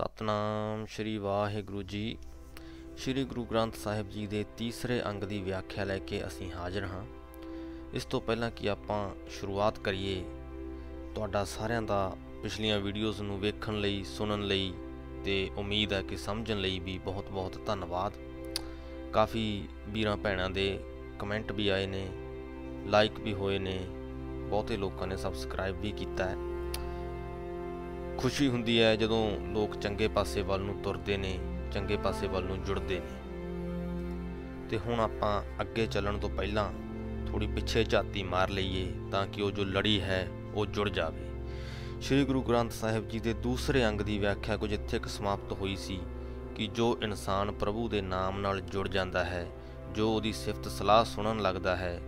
ਸਤਨਾਮ ਸ਼੍ਰੀ ਵਾਹਿਗੁਰੂ ਜੀ। ਸ਼੍ਰੀ ਗੁਰੂ ਗ੍ਰੰਥ ਸਾਹਿਬ ਜੀ ਦੇ ਤੀਸਰੇ ਅੰਗ ਦੀ ਵਿਆਖਿਆ ਲੈ ਕੇ ਅਸੀਂ ਹਾਜ਼ਰ ਹਾਂ। ਇਸ ਤੋਂ ਪਹਿਲਾਂ ਕਿ ਆਪਾਂ ਸ਼ੁਰੂਆਤ ਕਰੀਏ, ਤੁਹਾਡਾ ਸਾਰਿਆਂ ਦਾ ਪਿਛਲੀਆਂ ਵੀਡੀਓਜ਼ ਨੂੰ ਵੇਖਣ ਲਈ, ਸੁਣਨ ਲਈ ਤੇ ਉਮੀਦ ਹੈ ਕਿ ਸਮਝਣ ਲਈ ਵੀ ਬਹੁਤ-ਬਹੁਤ ਧੰਨਵਾਦ। ਕਾਫੀ ਵੀਰਾਂ ਭੈਣਾਂ ਦੇ ਕਮੈਂਟ ਵੀ ਆਏ ਨੇ ਲਾਈਕ ਵੀ ਹੋਏ ਨੇ, ਬਹੁਤੇ ਲੋਕਾਂ ਨੇ ਸਬਸਕ੍ਰਾਈਬ ਵੀ ਕੀਤਾ ਹੈ। ਖੁਸ਼ੀ ਹੁੰਦੀ ਹੈ ਜਦੋਂ ਲੋਕ ਚੰਗੇ ਪਾਸੇ ਵੱਲ ਨੂੰ ਤੁਰਦੇ ਨੇ, ਚੰਗੇ ਪਾਸੇ ਵੱਲ ਨੂੰ ਜੁੜਦੇ ਨੇ। ਤੇ ਹੁਣ ਆਪਾਂ ਅੱਗੇ ਚੱਲਣ ਤੋਂ ਪਹਿਲਾਂ ਥੋੜੀ ਪਿੱਛੇ ਝਾਤੀ ਮਾਰ ਲਈਏ ਤਾਂ ਕਿ ਉਹ ਜੋ ਲੜੀ ਹੈ, ਉਹ ਜੁੜ ਜਾਵੇ। ਸ੍ਰੀ ਗੁਰੂ ਗ੍ਰੰਥ ਸਾਹਿਬ ਜੀ ਦੇ ਦੂਸਰੇ ਅੰਗ ਦੀ ਵਿਆਖਿਆ ਕੁਝ ਇੱਥੇ ਤੱਕ ਸਮਾਪਤ ਹੋਈ ਸੀ ਕਿ ਜੋ ਇਨਸਾਨ ਪ੍ਰਭੂ ਦੇ ਨਾਮ ਨਾਲ ਜੁੜ ਜਾਂਦਾ ਹੈ, ਜੋ ਉਹਦੀ ਸਿਫਤ ਸਲਾਹ ਸੁਣਨ ਲੱਗਦਾ ਹੈ,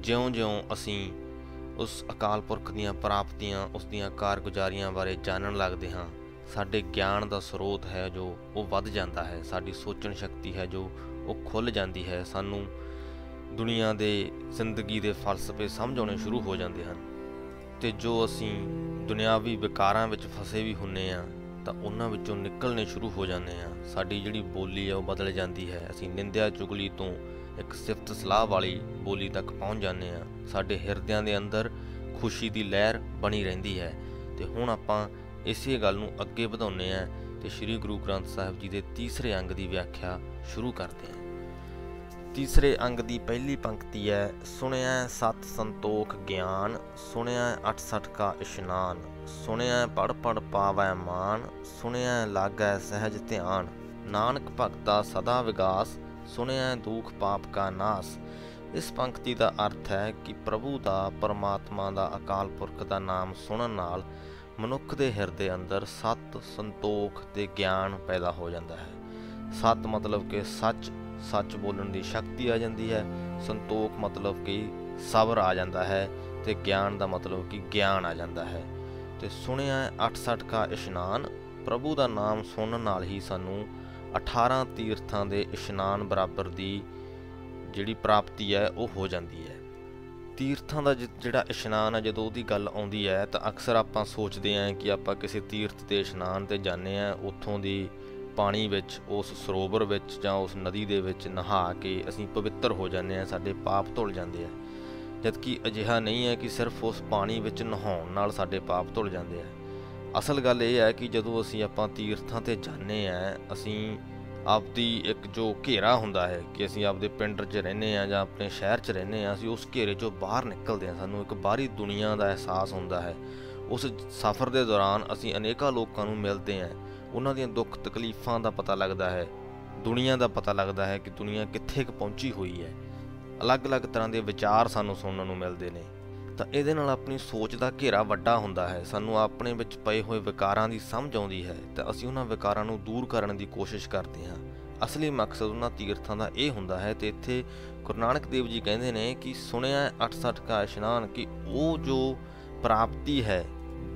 ਜਿਉਂ-ਜਿਉਂ ਅਸੀਂ ਉਸ ਅਕਾਲ ਪੁਰਖ ਦੀਆਂ ਪ੍ਰਾਪਤੀਆਂ, ਉਸ ਦੀਆਂ ਕਾਰਗੁਜ਼ਾਰੀਆਂ ਬਾਰੇ ਜਾਣਨ ਲੱਗਦੇ ਹਾਂ। ਸਾਡੇ ਗਿਆਨ ਦਾ ਸਰੋਤ ਹੈ ਜੋ ਉਹ ਵੱਧ ਜਾਂਦਾ ਹੈ, ਸਾਡੀ ਸੋਚਣ ਸ਼ਕਤੀ ਹੈ ਜੋ ਉਹ ਖੁੱਲ ਜਾਂਦੀ ਹੈ। ਸਾਨੂੰ ਦੁਨੀਆ ਦੇ ਜ਼ਿੰਦਗੀ ਦੇ ਫਲਸਫੇ ਸਮਝ ਆਉਣੇ ਸ਼ੁਰੂ ਹੋ ਜਾਂਦੇ ਹਨ ਤੇ ਜੋ ਅਸੀਂ ਦੁਨਿਆਵੀ ਵਿਕਾਰਾਂ ਵਿੱਚ ਫਸੇ ਵੀ ਹੁੰਨੇ ਆ, ਤਾਂ ਉਹਨਾਂ ਵਿੱਚੋਂ ਨਿਕਲਣੇ ਸ਼ੁਰੂ ਹੋ ਜਾਂਦੇ ਆ। ਸਾਡੀ ਜਿਹੜੀ ਬੋਲੀ ਹੈ ਉਹ ਬਦਲ ਜਾਂਦੀ ਹੈ। ਅਸੀਂ ਨਿੰਦਿਆ ਚੁਗਲੀ ਤੋਂ ਇੱਕ ਸਿਫਤ ਸਲਾਹ ਵਾਲੀ ਬੋਲੀ ਤੱਕ ਪਹੁੰਚ ਜਾਂਦੇ ਆ ਸਾਡੇ ਹਿਰਦਿਆਂ ਦੇ ਅੰਦਰ ਖੁਸ਼ੀ ਦੀ ਲਹਿਰ ਬਣੀ ਰਹਿੰਦੀ ਹੈ ਤੇ ਹੁਣ ਆਪਾਂ ਇਸੇ ਗੱਲ ਨੂੰ ਅੱਗੇ ਵਧਾਉਨੇ ਆ ਤੇ ਸ੍ਰੀ ਗੁਰੂ ਗ੍ਰੰਥ ਸਾਹਿਬ ਜੀ ਦੇ ਤੀਸਰੇ ਅੰਗ ਦੀ ਵਿਆਖਿਆ ਸ਼ੁਰੂ ਕਰਦੇ ਹਾਂ। ਤੀਸਰੇ ਅੰਗ ਦੀ ਪਹਿਲੀ ਪੰਕਤੀ ਹੈ, ਸੁਣਿਆ ਸਤ ਸੰਤੋਖ ਗਿਆਨ, ਸੁਣਿਆ 68 ਕਾ ਇਸ਼ਨਾਨ, ਸੁਣਿਆ ਪੜ ਪੜ ਪਾਵੈ ਮਾਨ, ਸੁਣਿਆ ਲਾਗੈ ਸਹਿਜ ਧਿਆਨ, ਨਾਨਕ ਭਗਤਾ ਸਦਾ ਵਿਗਾਸ ਸੁਣਿਆ ਦੁਖ ਪਾਪ ਕਾ ਨਾਸ। ਇਸ ਪੰਕਤੀ ਦਾ ਅਰਥ ਹੈ ਕਿ ਪ੍ਰਭੂ ਦਾ, ਪਰਮਾਤਮਾ ਦਾ ਅਕਾਲ ਪੁਰਖ ਦਾ ਨਾਮ ਸੁਣਨ ਨਾਲ ਮਨੁੱਖ ਦੇ ਹਿਰਦੇ ਅੰਦਰ ਸਤ ਸੰਤੋਖ ਤੇ ਗਿਆਨ ਪੈਦਾ ਹੋ ਜਾਂਦਾ ਹੈ। ਸਤ ਮਤਲਬ ਕਿ ਸੱਚ ਸੱਚ ਬੋਲਣ ਦੀ ਸ਼ਕਤੀ ਆ ਜਾਂਦੀ ਹੈ। ਸੰਤੋਖ ਮਤਲਬ ਕਿ ਸਬਰ ਆ ਜਾਂਦਾ ਹੈ ਤੇ ਗਿਆਨ ਦਾ ਮਤਲਬ ਕਿ ਗਿਆਨ ਆ ਜਾਂਦਾ ਹੈ। ਤੇ ਸੁਣਿਆ 68 ਕਾ ਇਸ਼ਨਾਨ, ਪ੍ਰਭੂ ਦਾ ਨਾਮ ਸੁਣਨ ਨਾਲ ਹੀ ਸਾਨੂੰ 18 ਤੀਰਥਾਂ ਦੇ ਇਸ਼ਨਾਨ ਬਰਾਬਰ ਦੀ ਜਿਹੜੀ ਪ੍ਰਾਪਤੀ ਹੈ, ਉਹ ਹੋ ਜਾਂਦੀ ਹੈ। ਤੀਰਥਾਂ ਦਾ ਜਿਹੜਾ ਇਸ਼ਨਾਨ ਹੈ, ਜਦੋਂ ਉਹਦੀ ਗੱਲ ਆਉਂਦੀ ਹੈ, ਤਾਂ ਅਕਸਰ ਆਪਾਂ ਸੋਚਦੇ ਆਂ ਕਿ ਆਪਾਂ ਕਿਸੇ ਤੀਰਥ ਤੇ ਇਸ਼ਨਾਨ ਤੇ ਜਾਂਦੇ ਆਂ ਉੱਥੋਂ ਦੀ ਪਾਣੀ ਵਿੱਚ, ਉਸ ਸਰੋਵਰ ਵਿੱਚ ਜਾਂ ਉਸ ਨਦੀ ਦੇ ਵਿੱਚ ਨਹਾ ਕੇ ਅਸੀਂ ਪਵਿੱਤਰ ਹੋ ਜਾਂਦੇ ਆਂ ਸਾਡੇ ਪਾਪ ਧੁਲ ਜਾਂਦੇ ਆ। ਜਦਕਿ ਅਜਿਹਾ ਨਹੀਂ ਹੈ ਕਿ ਸਿਰਫ ਉਸ ਪਾਣੀ ਵਿੱਚ ਨਹਾਉਣ ਨਾਲ ਸਾਡੇ ਪਾਪ ਧੁਲ ਜਾਂਦੇ ਆ। ਅਸਲ ਗੱਲ ਇਹ ਹੈ ਕਿ ਜਦੋਂ ਅਸੀਂ ਆਪਾਂ ਤੀਰਥਾਂ ਤੇ ਜਾਂਦੇ ਆ ਅਸੀਂ ਆਪਦੀ ਇੱਕ ਜੋ ਘੇਰਾ ਹੁੰਦਾ ਹੈ ਕਿ ਅਸੀਂ ਆਪਦੇ ਪਿੰਡ 'ਚ ਰਹਿੰਦੇ ਆ ਜਾਂ ਆਪਣੇ ਸ਼ਹਿਰ 'ਚ ਰਹਿੰਦੇ ਆ ਅਸੀਂ ਉਸ ਘੇਰੇ 'ਚੋਂ ਬਾਹਰ ਨਿਕਲਦੇ ਆ ਸਾਨੂੰ ਇੱਕ ਬਾਹਰੀ ਦੁਨੀਆ ਦਾ ਅਹਿਸਾਸ ਹੁੰਦਾ ਹੈ। ਉਸ ਸਫ਼ਰ ਦੇ ਦੌਰਾਨ ਅਸੀਂ ਅਨੇਕਾਂ ਲੋਕਾਂ ਨੂੰ ਮਿਲਦੇ ਆ ਉਹਨਾਂ ਦੀਆਂ ਦੁੱਖ ਤਕਲੀਫਾਂ ਦਾ ਪਤਾ ਲੱਗਦਾ ਹੈ। ਦੁਨੀਆ ਦਾ ਪਤਾ ਲੱਗਦਾ ਹੈ ਕਿ ਦੁਨੀਆ ਕਿੱਥੇ ਕੁ ਪਹੁੰਚੀ ਹੋਈ ਹੈ। ਅਲੱਗ-ਅਲੱਗ ਤਰ੍ਹਾਂ ਦੇ ਵਿਚਾਰ ਸਾਨੂੰ ਸੁਣਨ ਨੂੰ ਮਿਲਦੇ ਨੇ। ਤਾਂ ਇਹਦੇ ਨਾਲ ਆਪਣੀ ਸੋਚ ਦਾ ਘੇਰਾ ਵੱਡਾ ਹੁੰਦਾ ਹੈ। ਸਾਨੂੰ ਆਪਣੇ ਵਿੱਚ ਪਏ ਹੋਏ ਵਿਕਾਰਾਂ ਦੀ ਸਮਝ ਆਉਂਦੀ ਹੈ ਤਾਂ ਅਸੀਂ ਉਹਨਾਂ ਵਿਕਾਰਾਂ ਨੂੰ ਦੂਰ ਕਰਨ ਦੀ ਕੋਸ਼ਿਸ਼ ਕਰਦੇ ਹਾਂ। ਅਸਲੀ ਮਕਸਦ ਉਹਨਾਂ ਤੀਰਥਾਂ ਦਾ ਇਹ ਹੁੰਦਾ ਹੈ ਤੇ ਇੱਥੇ ਗੁਰੂ ਨਾਨਕ ਦੇਵ ਜੀ ਕਹਿੰਦੇ ਨੇ ਕਿ ਸੁਣਿਆ 68 ਕਾ ਇਸ਼ਨਾਨ ਕਿ ਉਹ ਜੋ ਪ੍ਰਾਪਤੀ ਹੈ,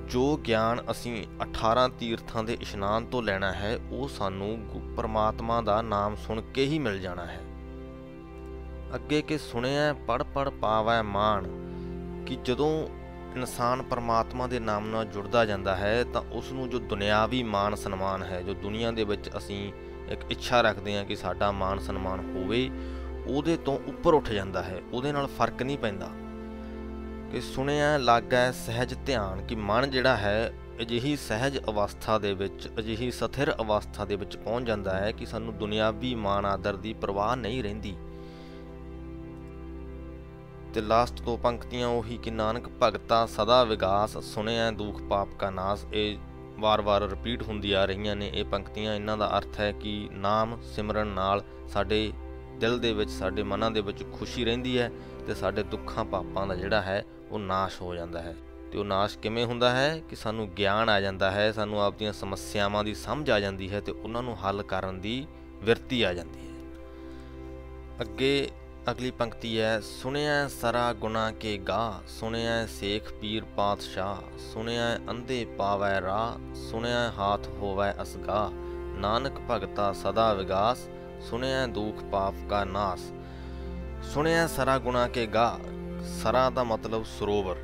ਜੋ ਗਿਆਨ ਅਸੀਂ 18 ਤੀਰਥਾਂ ਦੇ ਇਸ਼ਨਾਨ ਤੋਂ ਲੈਣਾ ਹੈ, ਉਹ ਸਾਨੂੰ ਪਰਮਾਤਮਾ ਦਾ ਨਾਮ ਸੁਣ ਕੇ ਹੀ ਮਿਲ ਜਾਣਾ ਹੈ। ਅੱਗੇ ਕਿ ਸੁਣਿਆ ਪੜ ਪੜ ਪਾਵੈ ਮਾਣ ਕਿ ਜਦੋਂ ਇਨਸਾਨ ਪਰਮਾਤਮਾ ਦੇ ਨਾਮ ਨਾਲ ਜੁੜਦਾ ਜਾਂਦਾ ਹੈ, ਤਾਂ ਉਸ ਨੂੰ ਜੋ ਦੁਨਿਆਵੀ ਮਾਨ ਸਨਮਾਨ ਹੈ, ਜੋ ਦੁਨੀਆ ਦੇ ਵਿੱਚ ਅਸੀਂ ਇੱਕ ਇੱਛਾ ਰੱਖਦੇ ਹਾਂ ਕਿ ਸਾਡਾ ਮਾਨ ਸਨਮਾਨ ਹੋਵੇ, ਉਹਦੇ ਤੋਂ ਉੱਪਰ ਉੱਠ ਜਾਂਦਾ ਹੈ। ਉਹਦੇ ਨਾਲ ਫ਼ਰਕ ਨਹੀਂ ਪੈਂਦਾ। ਕਿ ਸੁਣਿਆ ਲੱਗਾ ਸਹਿਜ ਧਿਆਨ ਕਿ ਮਨ ਜਿਹੜਾ ਹੈ, ਅਜਿਹੀ ਸਹਿਜ ਅਵਸਥਾ ਦੇ ਵਿੱਚ, ਅਜਿਹੀ ਸਥਿਰ ਅਵਸਥਾ ਦੇ ਵਿੱਚ ਪਹੁੰਚ ਜਾਂਦਾ ਹੈ ਕਿ ਸਾਨੂੰ ਦੁਨਿਆਵੀ ਮਾਨ ਆਦਰ ਦੀ ਪਰਵਾਹ ਨਹੀਂ ਰਹਿੰਦੀ। ਤੇ ਲਾਸਟ ਦੋ ਪੰਕਤੀਆਂ ਉਹੀ ਕਿ ਨਾਨਕ ਭਗਤਾ ਸਦਾ ਵਿਗਾਸ ਸੁਣਿਆ ਦੁਖ ਪਾਪ ਕਾ ਨਾਸ। ਇਹ ਵਾਰ-ਵਾਰ ਰਿਪੀਟ ਹੁੰਦੀ ਆ ਰਹੀਆਂ ਨੇ ਇਹ ਪੰਕਤੀਆਂ। ਇਹਨਾਂ ਦਾ ਅਰਥ ਹੈ ਕਿ ਨਾਮ ਸਿਮਰਨ ਨਾਲ ਸਾਡੇ ਦਿਲ ਦੇ ਵਿੱਚ, ਸਾਡੇ ਮਨਾਂ ਦੇ ਵਿੱਚ ਖੁਸ਼ੀ ਰਹਿੰਦੀ ਹੈ ਤੇ ਸਾਡੇ ਦੁੱਖਾਂ ਪਾਪਾਂ ਦਾ ਜਿਹੜਾ ਹੈ ਉਹ ਨਾਸ਼ ਹੋ ਜਾਂਦਾ ਹੈ। ਤੇ ਉਹ ਨਾਸ਼ ਕਿਵੇਂ ਹੁੰਦਾ ਹੈ? ਕਿ ਸਾਨੂੰ ਗਿਆਨ ਆ ਜਾਂਦਾ ਹੈ, ਸਾਨੂੰ ਆਪਣੀਆਂ ਸਮੱਸਿਆਵਾਂ ਦੀ ਸਮਝ ਆ ਜਾਂਦੀ ਹੈ ਤੇ ਉਹਨਾਂ ਨੂੰ ਹੱਲ ਕਰਨ ਦੀ ਵਿਰਤੀ ਆ ਜਾਂਦੀ ਹੈ। ਅੱਗੇ ਅਗਲੀ ਪੰਕਤੀ ਹੈ, ਸੁਣਿਆ ਸਰਾ ਗੁਨਾ ਕੇ ਗਾ, ਸੁਣਿਆ ਸੇਖ ਪੀਰ ਪਾਤਸ਼ਾਹ, ਸੁਣਿਆ ਅੰਧੇ ਪਾਵੈ ਰਾ ਸੁਣਿਆ ਹਾਥ ਹੋਵੈ ਅਸਗਾ, ਨਾਨਕ ਭਗਤਾ ਸਦਾ ਵਿਗਾਸ, ਸੁਣਿਆ ਦੁਖ ਪਾਪ ਕਾ ਨਾਸ। ਸੁਣਿਆ ਸਰਾ ਗੁਨਾ ਕੇ ਗਾ, ਸਰਾ ਦਾ ਮਤਲਬ ਸਰੋਵਰ,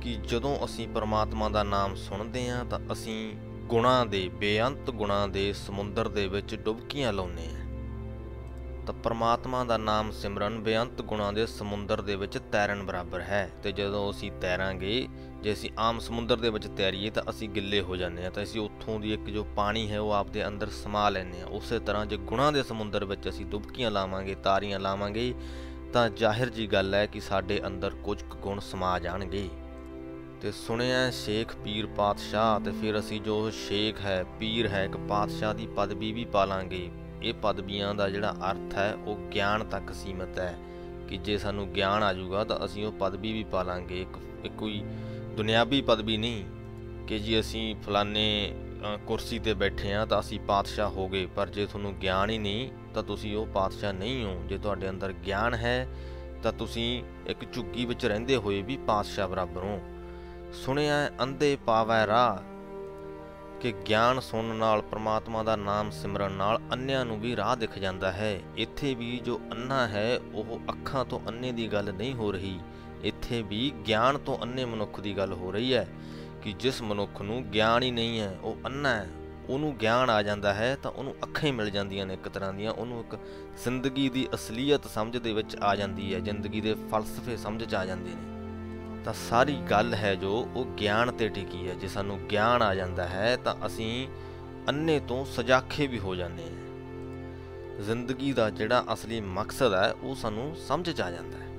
ਕਿ ਜਦੋਂ ਅਸੀਂ ਪਰਮਾਤਮਾ ਦਾ ਨਾਮ ਸੁਣਦੇ ਹਾਂ ਤਾਂ ਅਸੀਂ ਗੁਣਾਂ ਦੇ, ਬੇਅੰਤ ਗੁਣਾਂ ਦੇ ਸਮੁੰਦਰ ਦੇ ਵਿੱਚ ਡੁਬਕੀਆਂ ਲਾਉਂਦੇ ਆ ਤਾਂ ਪਰਮਾਤਮਾ ਦਾ ਨਾਮ ਸਿਮਰਨ ਬੇਅੰਤ ਗੁਣਾਂ ਦੇ ਸਮੁੰਦਰ ਦੇ ਵਿੱਚ ਤੈਰਨ ਬਰਾਬਰ ਹੈ। ਤੇ ਜਦੋਂ ਅਸੀਂ ਤੈਰਾਂਗੇ, ਜੇ ਅਸੀਂ ਆਮ ਸਮੁੰਦਰ ਦੇ ਵਿੱਚ ਤੈਰੀਏ ਤਾਂ ਅਸੀਂ ਗਿੱਲੇ ਹੋ ਜਾਂਦੇ ਆ ਤਾਂ ਅਸੀਂ ਉੱਥੋਂ ਦੀ ਇੱਕ ਜੋ ਪਾਣੀ ਹੈ ਉਹ ਆਪਦੇ ਅੰਦਰ ਸਮਾ ਲੈਂਦੇ ਆ ਉਸੇ ਤਰ੍ਹਾਂ ਜੇ ਗੁਣਾਂ ਦੇ ਸਮੁੰਦਰ ਵਿੱਚ ਅਸੀਂ ਡੁਬਕੀਆਂ ਲਾਵਾਂਗੇ, ਤਾਰੀਆਂ ਲਾਵਾਂਗੇ, ਤਾਂ ਜ਼ਾਹਿਰ ਜੀ ਗੱਲ ਹੈ ਕਿ ਸਾਡੇ ਅੰਦਰ ਕੁਝ ਗੁਣ ਸਮਾ ਜਾਣਗੇ। ਤੇ ਸੁਣਿਆ ਸ਼ੇਖ ਪੀਰ ਪਾਤਸ਼ਾਹ, ਤੇ ਫਿਰ ਅਸੀਂ ਜੋ ਸ਼ੇਖ ਹੈ, ਪੀਰ ਹੈ, ਇੱਕ ਪਾਤਸ਼ਾਹ ਦੀ ਪਦਵੀ ਵੀ ਪਾਲਾਂਗੇ ਇਹ ਪਦਵੀਆਂ ਦਾ ਜਿਹੜਾ ਅਰਥ ਹੈ, ਉਹ ਗਿਆਨ ਤੱਕ ਸੀਮਤ ਹੈ ਕਿ ਜੇ ਸਾਨੂੰ ਗਿਆਨ ਆ ਜਾਊਗਾ ਤਾਂ ਅਸੀਂ ਉਹ ਪਦਵੀ ਵੀ ਪਾ ਲਾਂਗੇ ਇੱਕ ਕੋਈ ਦੁਨਿਆਵੀ ਪਦਵੀ ਨਹੀਂ ਕਿ ਜੀ ਅਸੀਂ ਫਲਾਣੇ ਕੁਰਸੀ ਤੇ ਬੈਠੇ ਆ ਤਾਂ ਅਸੀਂ ਪਾਤਸ਼ਾਹ ਹੋ ਗਏ, ਪਰ ਜੇ ਤੁਹਾਨੂੰ ਗਿਆਨ ਹੀ ਨਹੀਂ ਤਾਂ ਤੁਸੀਂ ਉਹ ਪਾਤਸ਼ਾਹ ਨਹੀਂ ਹੋ। ਜੇ ਤੁਹਾਡੇ ਅੰਦਰ ਗਿਆਨ ਹੈ ਤਾਂ ਤੁਸੀਂ ਇੱਕ ਝੁੱਗੀ ਵਿੱਚ ਰਹਿੰਦੇ ਹੋਏ ਵੀ ਪਾਤਸ਼ਾਹ ਬਰਾਬਰ ਹੋ। ਸੁਣਿਆ, ਅੰਧੇ ਪਾਵੈ ਰਾਹ ਕਿ ਗਿਆਨ ਸੁਣਨ ਨਾਲ, ਪ੍ਰਮਾਤਮਾ ਦਾ ਨਾਮ ਸਿਮਰਨ ਨਾਲ ਅੰਨਿਆਂ ਨੂੰ ਵੀ ਰਾਹ ਦਿਖ ਜਾਂਦਾ ਹੈ। ਇੱਥੇ ਵੀ ਜੋ ਅੰਨਾ ਹੈ, ਉਹ ਅੱਖਾਂ ਤੋਂ ਅੰਨੇ ਦੀ ਗੱਲ ਨਹੀਂ ਹੋ ਰਹੀ। ਇੱਥੇ ਵੀ ਗਿਆਨ ਤੋਂ ਅੰਨੇ ਮਨੁੱਖ ਦੀ ਗੱਲ ਹੋ ਰਹੀ ਹੈ ਕਿ ਜਿਸ ਮਨੁੱਖ ਨੂੰ ਗਿਆਨ ਹੀ ਨਹੀਂ ਹੈ, ਉਹ ਅੰਨਾ ਹੈ। ਉਹਨੂੰ ਗਿਆਨ ਆ ਜਾਂਦਾ ਹੈ ਤਾਂ ਉਹਨੂੰ ਅੱਖਾਂ ਹੀ ਮਿਲ ਜਾਂਦੀਆਂ ਨੇ ਇੱਕ ਤਰ੍ਹਾਂ ਦੀਆਂ। ਉਹਨੂੰ ਇੱਕ ਜ਼ਿੰਦਗੀ ਦੀ ਅਸਲੀਅਤ ਸਮਝ ਦੇ ਵਿੱਚ ਆ ਜਾਂਦੀ ਹੈ, ਜ਼ਿੰਦਗੀ ਦੇ ਫਲਸਫੇ ਸਮਝ ਚ ਆ ਜਾਂਦੇ ਨੇ। ਤਾਂ ਸਾਰੀ ਗੱਲ ਹੈ ਜੋ ਉਹ ਗਿਆਨ ਤੇ ਟਿਕੀ ਹੈ। ਜੇ ਸਾਨੂੰ ਗਿਆਨ ਆ ਜਾਂਦਾ ਹੈ, ਤਾਂ ਅਸੀਂ ਅੰਨੇ ਤੋਂ ਸਜਾਖੇ ਵੀ ਹੋ ਜਾਂਦੇ ਹਾਂ। ਜ਼ਿੰਦਗੀ ਦਾ ਜਿਹੜਾ ਅਸਲੀ ਮਕਸਦ ਹੈ, ਉਹ ਸਾਨੂੰ ਸਮਝ ਚ ਆ ਜਾਂਦਾ ਹੈ।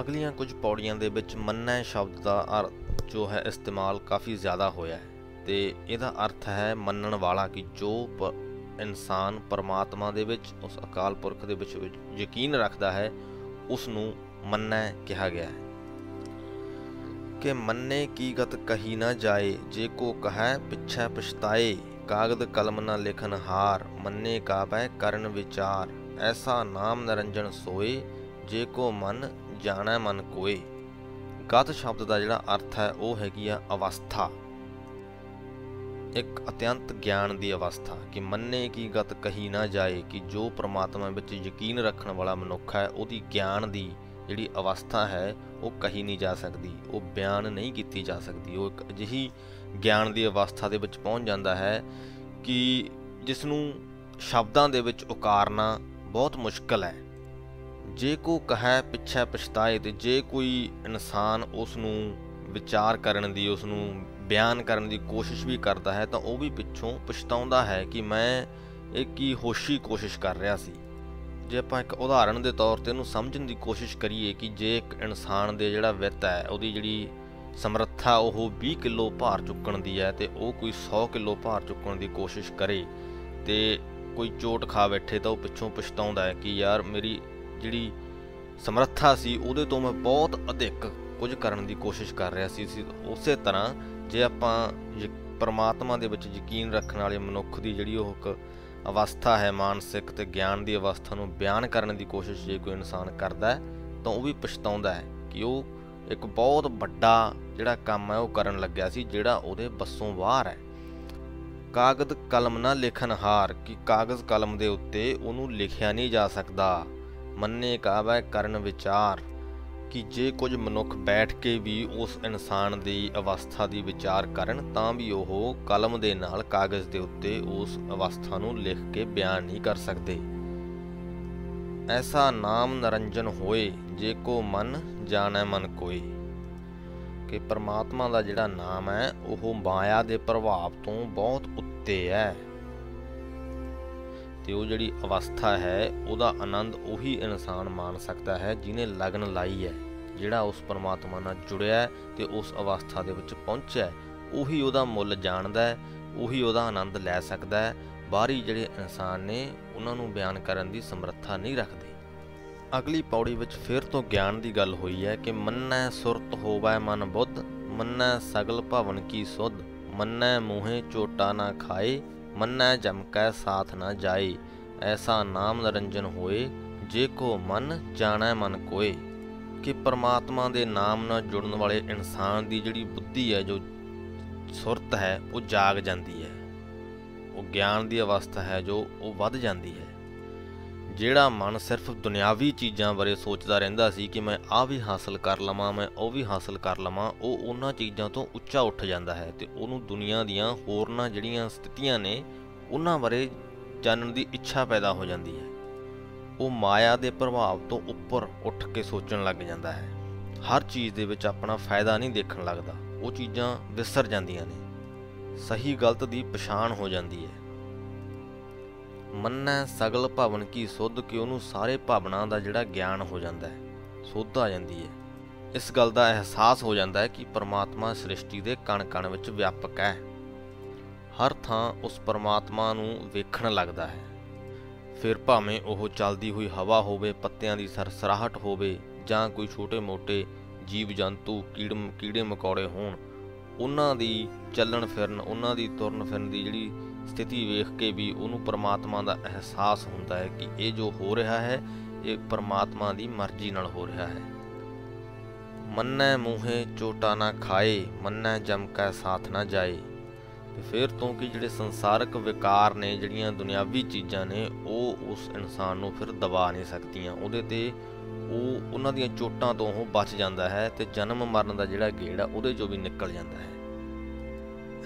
ਅਗਲੀਆਂ ਕੁਝ ਪੌੜੀਆਂ ਦੇ ਵਿੱਚ ਮੰਨੈ ਸ਼ਬਦ ਦਾ ਅਰਥ ਜੋ ਹੈ, ਇਸਤੇਮਾਲ ਕਾਫੀ ਜ਼ਿਆਦਾ ਹੋਇਆ ਹੈ। ਤੇ ਇਹਦਾ ਅਰਥ ਹੈ ਮੰਨਣ ਵਾਲਾ ਕਿ ਜੋ ਇਨਸਾਨ ਪਰਮਾਤਮਾ ਦੇ ਵਿੱਚ, ਉਸ ਅਕਾਲ ਪੁਰਖ ਦੇ ਵਿੱਚ ਯਕੀਨ ਰੱਖਦਾ ਹੈ ਉਸ ਨੂੰ ਮੰਨੈ ਕਿਹਾ ਗਿਆ ਹੈ। ਕਿ ਮੰਨੇ ਕੀ ਗਤ ਕਹੀ ਨਾ ਜਾਏ, ਜੇ ਕੋ ਕਹੈ ਪਿਛੈ ਪਛਤਾਏ, ਕਾਗਦ ਕਲਮ ਨਾ ਲਿਖਨ ਹਾਰ, ਮੰਨੇ ਕਾਬੈ ਕਰਨ ਵਿਚਾਰ, ਐਸਾ ਨਾਮ ਨਰੰਜਨ ਸੋਏ, ਜੇ ਕੋ ਮਨ ਜਾਣੈ ਮਨ ਕੋਏ। ਗਤ ਸ਼ਬਦ ਦਾ ਜਿਹੜਾ ਅਰਥ ਹੈ, ਉਹ ਹੈਗੀ ਆ ਅਵਸਥਾ। ਇੱਕ ਅਤਿਅੰਤ ਗਿਆਨ ਦੀ ਅਵਸਥਾ, ਕਿ ਮੰਨੇ ਕੀ ਗਤ ਕਹੀ ਨਾ ਜਾਏ, ਕਿ ਜੋ ਪ੍ਰਮਾਤਮਾ ਵਿੱਚ ਯਕੀਨ ਰੱਖਣ ਵਾਲਾ ਮਨੁੱਖ ਹੈ, ਉਹਦੀ ਗਿਆਨ ਦੀ ਜਿਹੜੀ ਅਵਸਥਾ ਹੈ, ਉਹ ਕਹੀ ਨਹੀਂ ਜਾ ਸਕਦੀ। ਉਹ ਬਿਆਨ ਨਹੀਂ ਕੀਤੀ ਜਾ ਸਕਦੀ। ਉਹ ਇੱਕ ਅਜਿਹੀ ਗਿਆਨ ਦੀ ਅਵਸਥਾ ਦੇ ਵਿੱਚ ਪਹੁੰਚ ਜਾਂਦਾ ਹੈ ਕਿ ਜਿਸ ਨੂੰ ਸ਼ਬਦਾਂ ਦੇ ਵਿੱਚ ਉਕਾਰਨਾ ਬਹੁਤ ਮੁਸ਼ਕਲ ਹੈ। ਜੇ ਕੋ ਕਹੈ ਪਿੱਛੇ ਪਛਤਾਏ ਤੇ ਜੇ ਕੋਈ ਇਨਸਾਨ ਉਸ ਨੂੰ ਵਿਚਾਰ ਕਰਨ ਦੀ ਉਸ ਨੂੰ ਬਿਆਨ ਕਰਨ ਦੀ ਕੋਸ਼ਿਸ਼ ਵੀ ਕਰਦਾ ਹੈ, ਤਾਂ ਉਹ ਵੀ ਪਿੱਛੋਂ ਪਛਤਾਉਂਦਾ ਹੈ ਕਿ ਮੈਂ ਇਹ ਕੀ ਹੋਸ਼ੀ ਕੋਸ਼ਿਸ਼ ਕਰ ਰਿਹਾ ਸੀ। ਜੇ ਆਪਾਂ ਇੱਕ ਉਦਾਹਰਣ ਦੇ ਤੌਰ ਤੇ ਇਹਨੂੰ ਸਮਝਣ ਦੀ ਕੋਸ਼ਿਸ਼ ਕਰੀਏ ਕਿ ਜੇ ਇੱਕ ਇਨਸਾਨ ਦੇ ਜਿਹੜਾ ਵਿੱਤ ਹੈ, ਉਹਦੀ ਜਿਹੜੀ ਸਮਰੱਥਾ, ਉਹ 20 ਕਿਲੋ ਭਾਰ ਚੁੱਕਣ ਦੀ ਹੈ ਤੇ ਉਹ ਕੋਈ 100 ਕਿਲੋ ਭਾਰ ਚੁੱਕਣ ਦੀ ਕੋਸ਼ਿਸ਼ ਕਰੇ ਤੇ ਕੋਈ ਚੋਟ ਖਾ ਬੈਠੇ ਤਾਂ ਉਹ ਪਿੱਛੋਂ ਪਛਤਾਉਂਦਾ ਹੈ ਕਿ ਯਾਰ ਮੇਰੀ ਜਿਹੜੀ ਸਮਰੱਥਾ ਸੀ, ਉਹਦੇ ਤੋਂ ਮੈਂ ਬਹੁਤ ਅਧਿਕ ਕੁਝ ਕਰਨ ਦੀ ਕੋਸ਼ਿਸ਼ ਕਰ ਰਿਹਾ ਸੀ। ਉਸੇ ਤਰ੍ਹਾਂ ਜੇ ਆਪਾਂ ਪਰਮਾਤਮਾ ਦੇ ਵਿੱਚ ਯਕੀਨ ਰੱਖਣ ਵਾਲੇ ਮਨੁੱਖ ਦੀ ਜਿਹੜੀ ਉਹ ਇੱਕ ਅਵਸਥਾ ਹੈ ਮਾਨਸਿਕ ਤੇ ਗਿਆਨ ਦੀ ਅਵਸਥਾ ਨੂੰ ਬਿਆਨ ਕਰਨ ਦੀ ਕੋਸ਼ਿਸ਼ ਜੇ ਕੋਈ ਇਨਸਾਨ ਕਰਦਾ ਹੈ, ਤਾਂ ਉਹ ਵੀ ਪਛਤਾਉਂਦਾ ਹੈ ਕਿ ਉਹ ਇੱਕ ਬਹੁਤ ਵੱਡਾ ਜਿਹੜਾ ਕੰਮ ਹੈ ਉਹ ਕਰਨ ਲੱਗਿਆ ਸੀ, ਜਿਹੜਾ ਉਹਦੇ ਬੱਸੋਂ ਬਾਹਰ ਹੈ। ਕਾਗਜ਼ ਕਲਮ ਨਾ ਲਿਖਣਹਾਰ ਕਿ ਕਾਗਜ਼ ਕਲਮ ਦੇ ਉੱਤੇ ਉਹਨੂੰ ਲਿਖਿਆ ਨਹੀਂ ਜਾ ਸਕਦਾ। ਮੰਨੇ ਕਾਬੈ ਕਰਨ ਵਿਚਾਰ। ਕਿ ਜੇ ਕੁਝ ਮਨੁੱਖ ਬੈਠ ਕੇ ਵੀ ਉਸ ਇਨਸਾਨ ਦੀ ਅਵਸਥਾ ਦੀ ਵਿਚਾਰ ਕਰਨ, ਤਾਂ ਵੀ ਉਹ ਕਲਮ ਦੇ ਨਾਲ ਕਾਗਜ਼ ਦੇ ਉੱਤੇ ਉਸ ਅਵਸਥਾ ਨੂੰ ਲਿਖ ਕੇ ਬਿਆਨ ਨਹੀਂ ਕਰ ਸਕਦੇ। ਐਸਾ ਨਾਮ ਨਰੰਜਨ ਹੋਏ, ਜੇ ਕੋ ਮਨ ਜਾਣੈ ਮਨ ਕੋਈ ਕਿ ਪਰਮਾਤਮਾ ਦਾ ਜਿਹੜਾ ਨਾਮ ਹੈ, ਉਹ ਮਾਇਆ ਦੇ ਪ੍ਰਭਾਵ ਤੋਂ ਬਹੁਤ ਉੱਤੇ ਹੈ। ਤੇ ਉਹ ਜਿਹੜੀ ਅਵਸਥਾ ਹੈ, ਉਹਦਾ ਆਨੰਦ ਉਹੀ ਇਨਸਾਨ ਮਾਣ ਸਕਦਾ ਹੈ ਜਿਨੇ ਲਗਨ ਲਾਈ ਹੈ, ਜਿਹੜਾ ਉਸ ਪਰਮਾਤਮਾ ਨਾਲ ਜੁੜਿਆ ਤੇ ਉਸ ਅਵਸਥਾ ਦੇ ਵਿੱਚ ਪਹੁੰਚਿਆ ਉਹੀ ਉਹਦਾ ਮੁੱਲ ਜਾਣਦਾ ਹੈ, ਉਹੀ ਉਹਦਾ ਆਨੰਦ ਲੈ ਸਕਦਾ ਹੈ। ਬਾਹਰੀ ਜਿਹੜੇ ਇਨਸਾਨ ਨੇ, ਉਹਨਾਂ ਨੂੰ ਬਿਆਨ ਕਰਨ ਦੀ ਸਮਰੱਥਾ ਨਹੀਂ ਰੱਖਦੇ। ਅਗਲੀ ਪੌੜੀ ਵਿੱਚ ਫਿਰ ਤੋਂ ਗਿਆਨ ਦੀ ਗੱਲ ਹੋਈ ਹੈ ਕਿ ਮੰਨੈ ਸੁਰਤ ਹੋਵੈ ਮਨ ਬੁੱਧ, ਮੰਨੈ ਸਗਲ ਭਵਨ ਕੀ ਸੁਧ, ਮੰਨੈ ਮੂਹੇ ਚੋਟਾ ਨਾ ਖਾਏ ਮੰਨੈ ਜਮਕੈ ਸਾਥ ਨਾ ਜਾਏ, ਐਸਾ ਨਾਮ ਨਿਰੰਜਨ ਹੋਏ, ਜੇ ਕੋ ਮਨ ਜਾਣੈ ਮਨ ਕੋਏ। ਕਿ ਪਰਮਾਤਮਾ ਦੇ ਨਾਮ ਨਾਲ ਜੁੜਨ ਵਾਲੇ ਇਨਸਾਨ ਦੀ ਜਿਹੜੀ ਬੁੱਧੀ ਹੈ, ਜੋ ਸੁਰਤ ਹੈ, ਉਹ ਜਾਗ ਜਾਂਦੀ ਹੈ। ਉਹ ਗਿਆਨ ਦੀ ਅਵਸਥਾ ਹੈ, ਜੋ ਉਹ ਵੱਧ ਜਾਂਦੀ ਹੈ। ਜਿਹੜਾ ਮਨ ਸਿਰਫ ਦੁਨਿਆਵੀ ਚੀਜ਼ਾਂ ਬਾਰੇ ਸੋਚਦਾ ਰਹਿੰਦਾ ਸੀ ਕਿ ਮੈਂ ਆਹ ਵੀ ਹਾਸਲ ਕਰ ਲਵਾਂ, ਮੈਂ ਉਹ ਵੀ ਹਾਸਲ ਕਰ ਲਵਾਂ, ਉਹ ਉਹਨਾਂ ਚੀਜ਼ਾਂ ਤੋਂ ਉੱਚਾ ਉੱਠ ਜਾਂਦਾ ਹੈ ਤੇ ਉਹਨੂੰ ਦੁਨੀਆ ਦੀਆਂ ਹੋਰਨਾਂ ਜਿਹੜੀਆਂ ਸਥਿਤੀਆਂ ਨੇ, ਉਹਨਾਂ ਬਾਰੇ ਜਾਣਨ ਦੀ ਇੱਛਾ ਪੈਦਾ ਹੋ ਜਾਂਦੀ ਹੈ। ਉਹ ਮਾਇਆ ਦੇ ਪ੍ਰਭਾਵ ਤੋਂ ਉੱਪਰ ਉੱਠ ਕੇ ਸੋਚਣ ਲੱਗ ਜਾਂਦਾ ਹੈ। ਹਰ ਚੀਜ਼ ਦੇ ਵਿੱਚ ਆਪਣਾ ਫਾਇਦਾ ਨਹੀਂ ਦੇਖਣ ਲੱਗਦਾ, ਉਹ ਚੀਜ਼ਾਂ ਵਿਸਰ ਜਾਂਦੀਆਂ ਨੇ। ਸਹੀ ਗਲਤ ਦੀ ਪਛਾਣ ਹੋ ਜਾਂਦੀ ਹੈ। ਮੰਨੈ ਸਗਲ ਭਵਨ ਕੀ ਸੁੱਧ ਕਿ ਉਹਨੂੰ ਸਾਰੇ ਭਾਵਨਾ ਦਾ ਜਿਹੜਾ ਗਿਆਨ ਹੋ ਜਾਂਦਾ ਹੈ, ਸੁੱਧ ਆ ਜਾਂਦੀ ਹੈ। ਇਸ ਗੱਲ ਦਾ ਅਹਿਸਾਸ ਹੋ ਜਾਂਦਾ ਹੈ ਕਿ ਪਰਮਾਤਮਾ ਸ੍ਰਿਸ਼ਟੀ ਦੇ ਕਣ-ਕਣ ਵਿੱਚ ਵਿਆਪਕ ਹੈ। ਹਰ ਥਾਂ ਉਸ ਪਰਮਾਤਮਾ ਨੂੰ ਵੇਖਣ ਲੱਗਦਾ ਹੈ। ਫਿਰ ਭਾਵੇਂ ਉਹ ਚੱਲਦੀ ਹੋਈ ਹਵਾ ਹੋਵੇ, ਪੱਤਿਆਂ ਦੀ ਸਰਸਰਾਹਟ ਹੋਵੇ ਜਾਂ ਕੋਈ ਛੋਟੇ-ਮੋਟੇ ਜੀਵ ਜੰਤੂ ਕੀੜਮ ਕੀੜੇ ਮਕੌੜੇ ਹੋਣ, ਉਹਨਾਂ ਦੀ ਚੱਲਣ ਫਿਰਨ ਉਹਨਾਂ ਦੀ ਤੁਰਨ ਫਿਰਨ ਦੀ ਜਿਹੜੀ ਸਥਿਤੀ ਵੇਖ ਕੇ ਵੀ ਉਹਨੂੰ ਪਰਮਾਤਮਾ ਦਾ ਅਹਿਸਾਸ ਹੁੰਦਾ ਹੈ ਕਿ ਇਹ ਜੋ ਹੋ ਰਿਹਾ ਹੈ, ਇਹ ਪਰਮਾਤਮਾ ਦੀ ਮਰਜ਼ੀ ਨਾਲ ਹੋ ਰਿਹਾ ਹੈ। ਮੰਨੈ ਮੂਹੇ ਚੋਟਾ ਨਾ ਖਾਏ, ਮੰਨੈ ਜਮ ਕੈ ਸਾਥ ਨਾ ਜਾਏ। ਤੇ ਫਿਰ ਤੋਂ ਕਿ ਜਿਹੜੇ ਸੰਸਾਰਕ ਵਿਕਾਰ ਨੇ, ਜਿਹੜੀਆਂ ਦੁਨਿਆਵੀ ਚੀਜ਼ਾਂ ਨੇ, ਉਹ ਉਸ ਇਨਸਾਨ ਨੂੰ ਫਿਰ ਦਬਾ ਨਹੀਂ ਸਕਦੀਆਂ। ਉਹਦੇ ਤੇ ਉਹ, ਉਹਨਾਂ ਦੀਆਂ ਚੋਟਾਂ ਤੋਂ ਉਹ ਬਚ ਜਾਂਦਾ ਹੈ ਤੇ ਜਨਮ ਮਰਨ ਦਾ ਜਿਹੜਾ ਗੇੜ ਆ ਉਹਦੇ ਚੋਂ ਵੀ ਨਿਕਲ ਜਾਂਦਾ ਹੈ।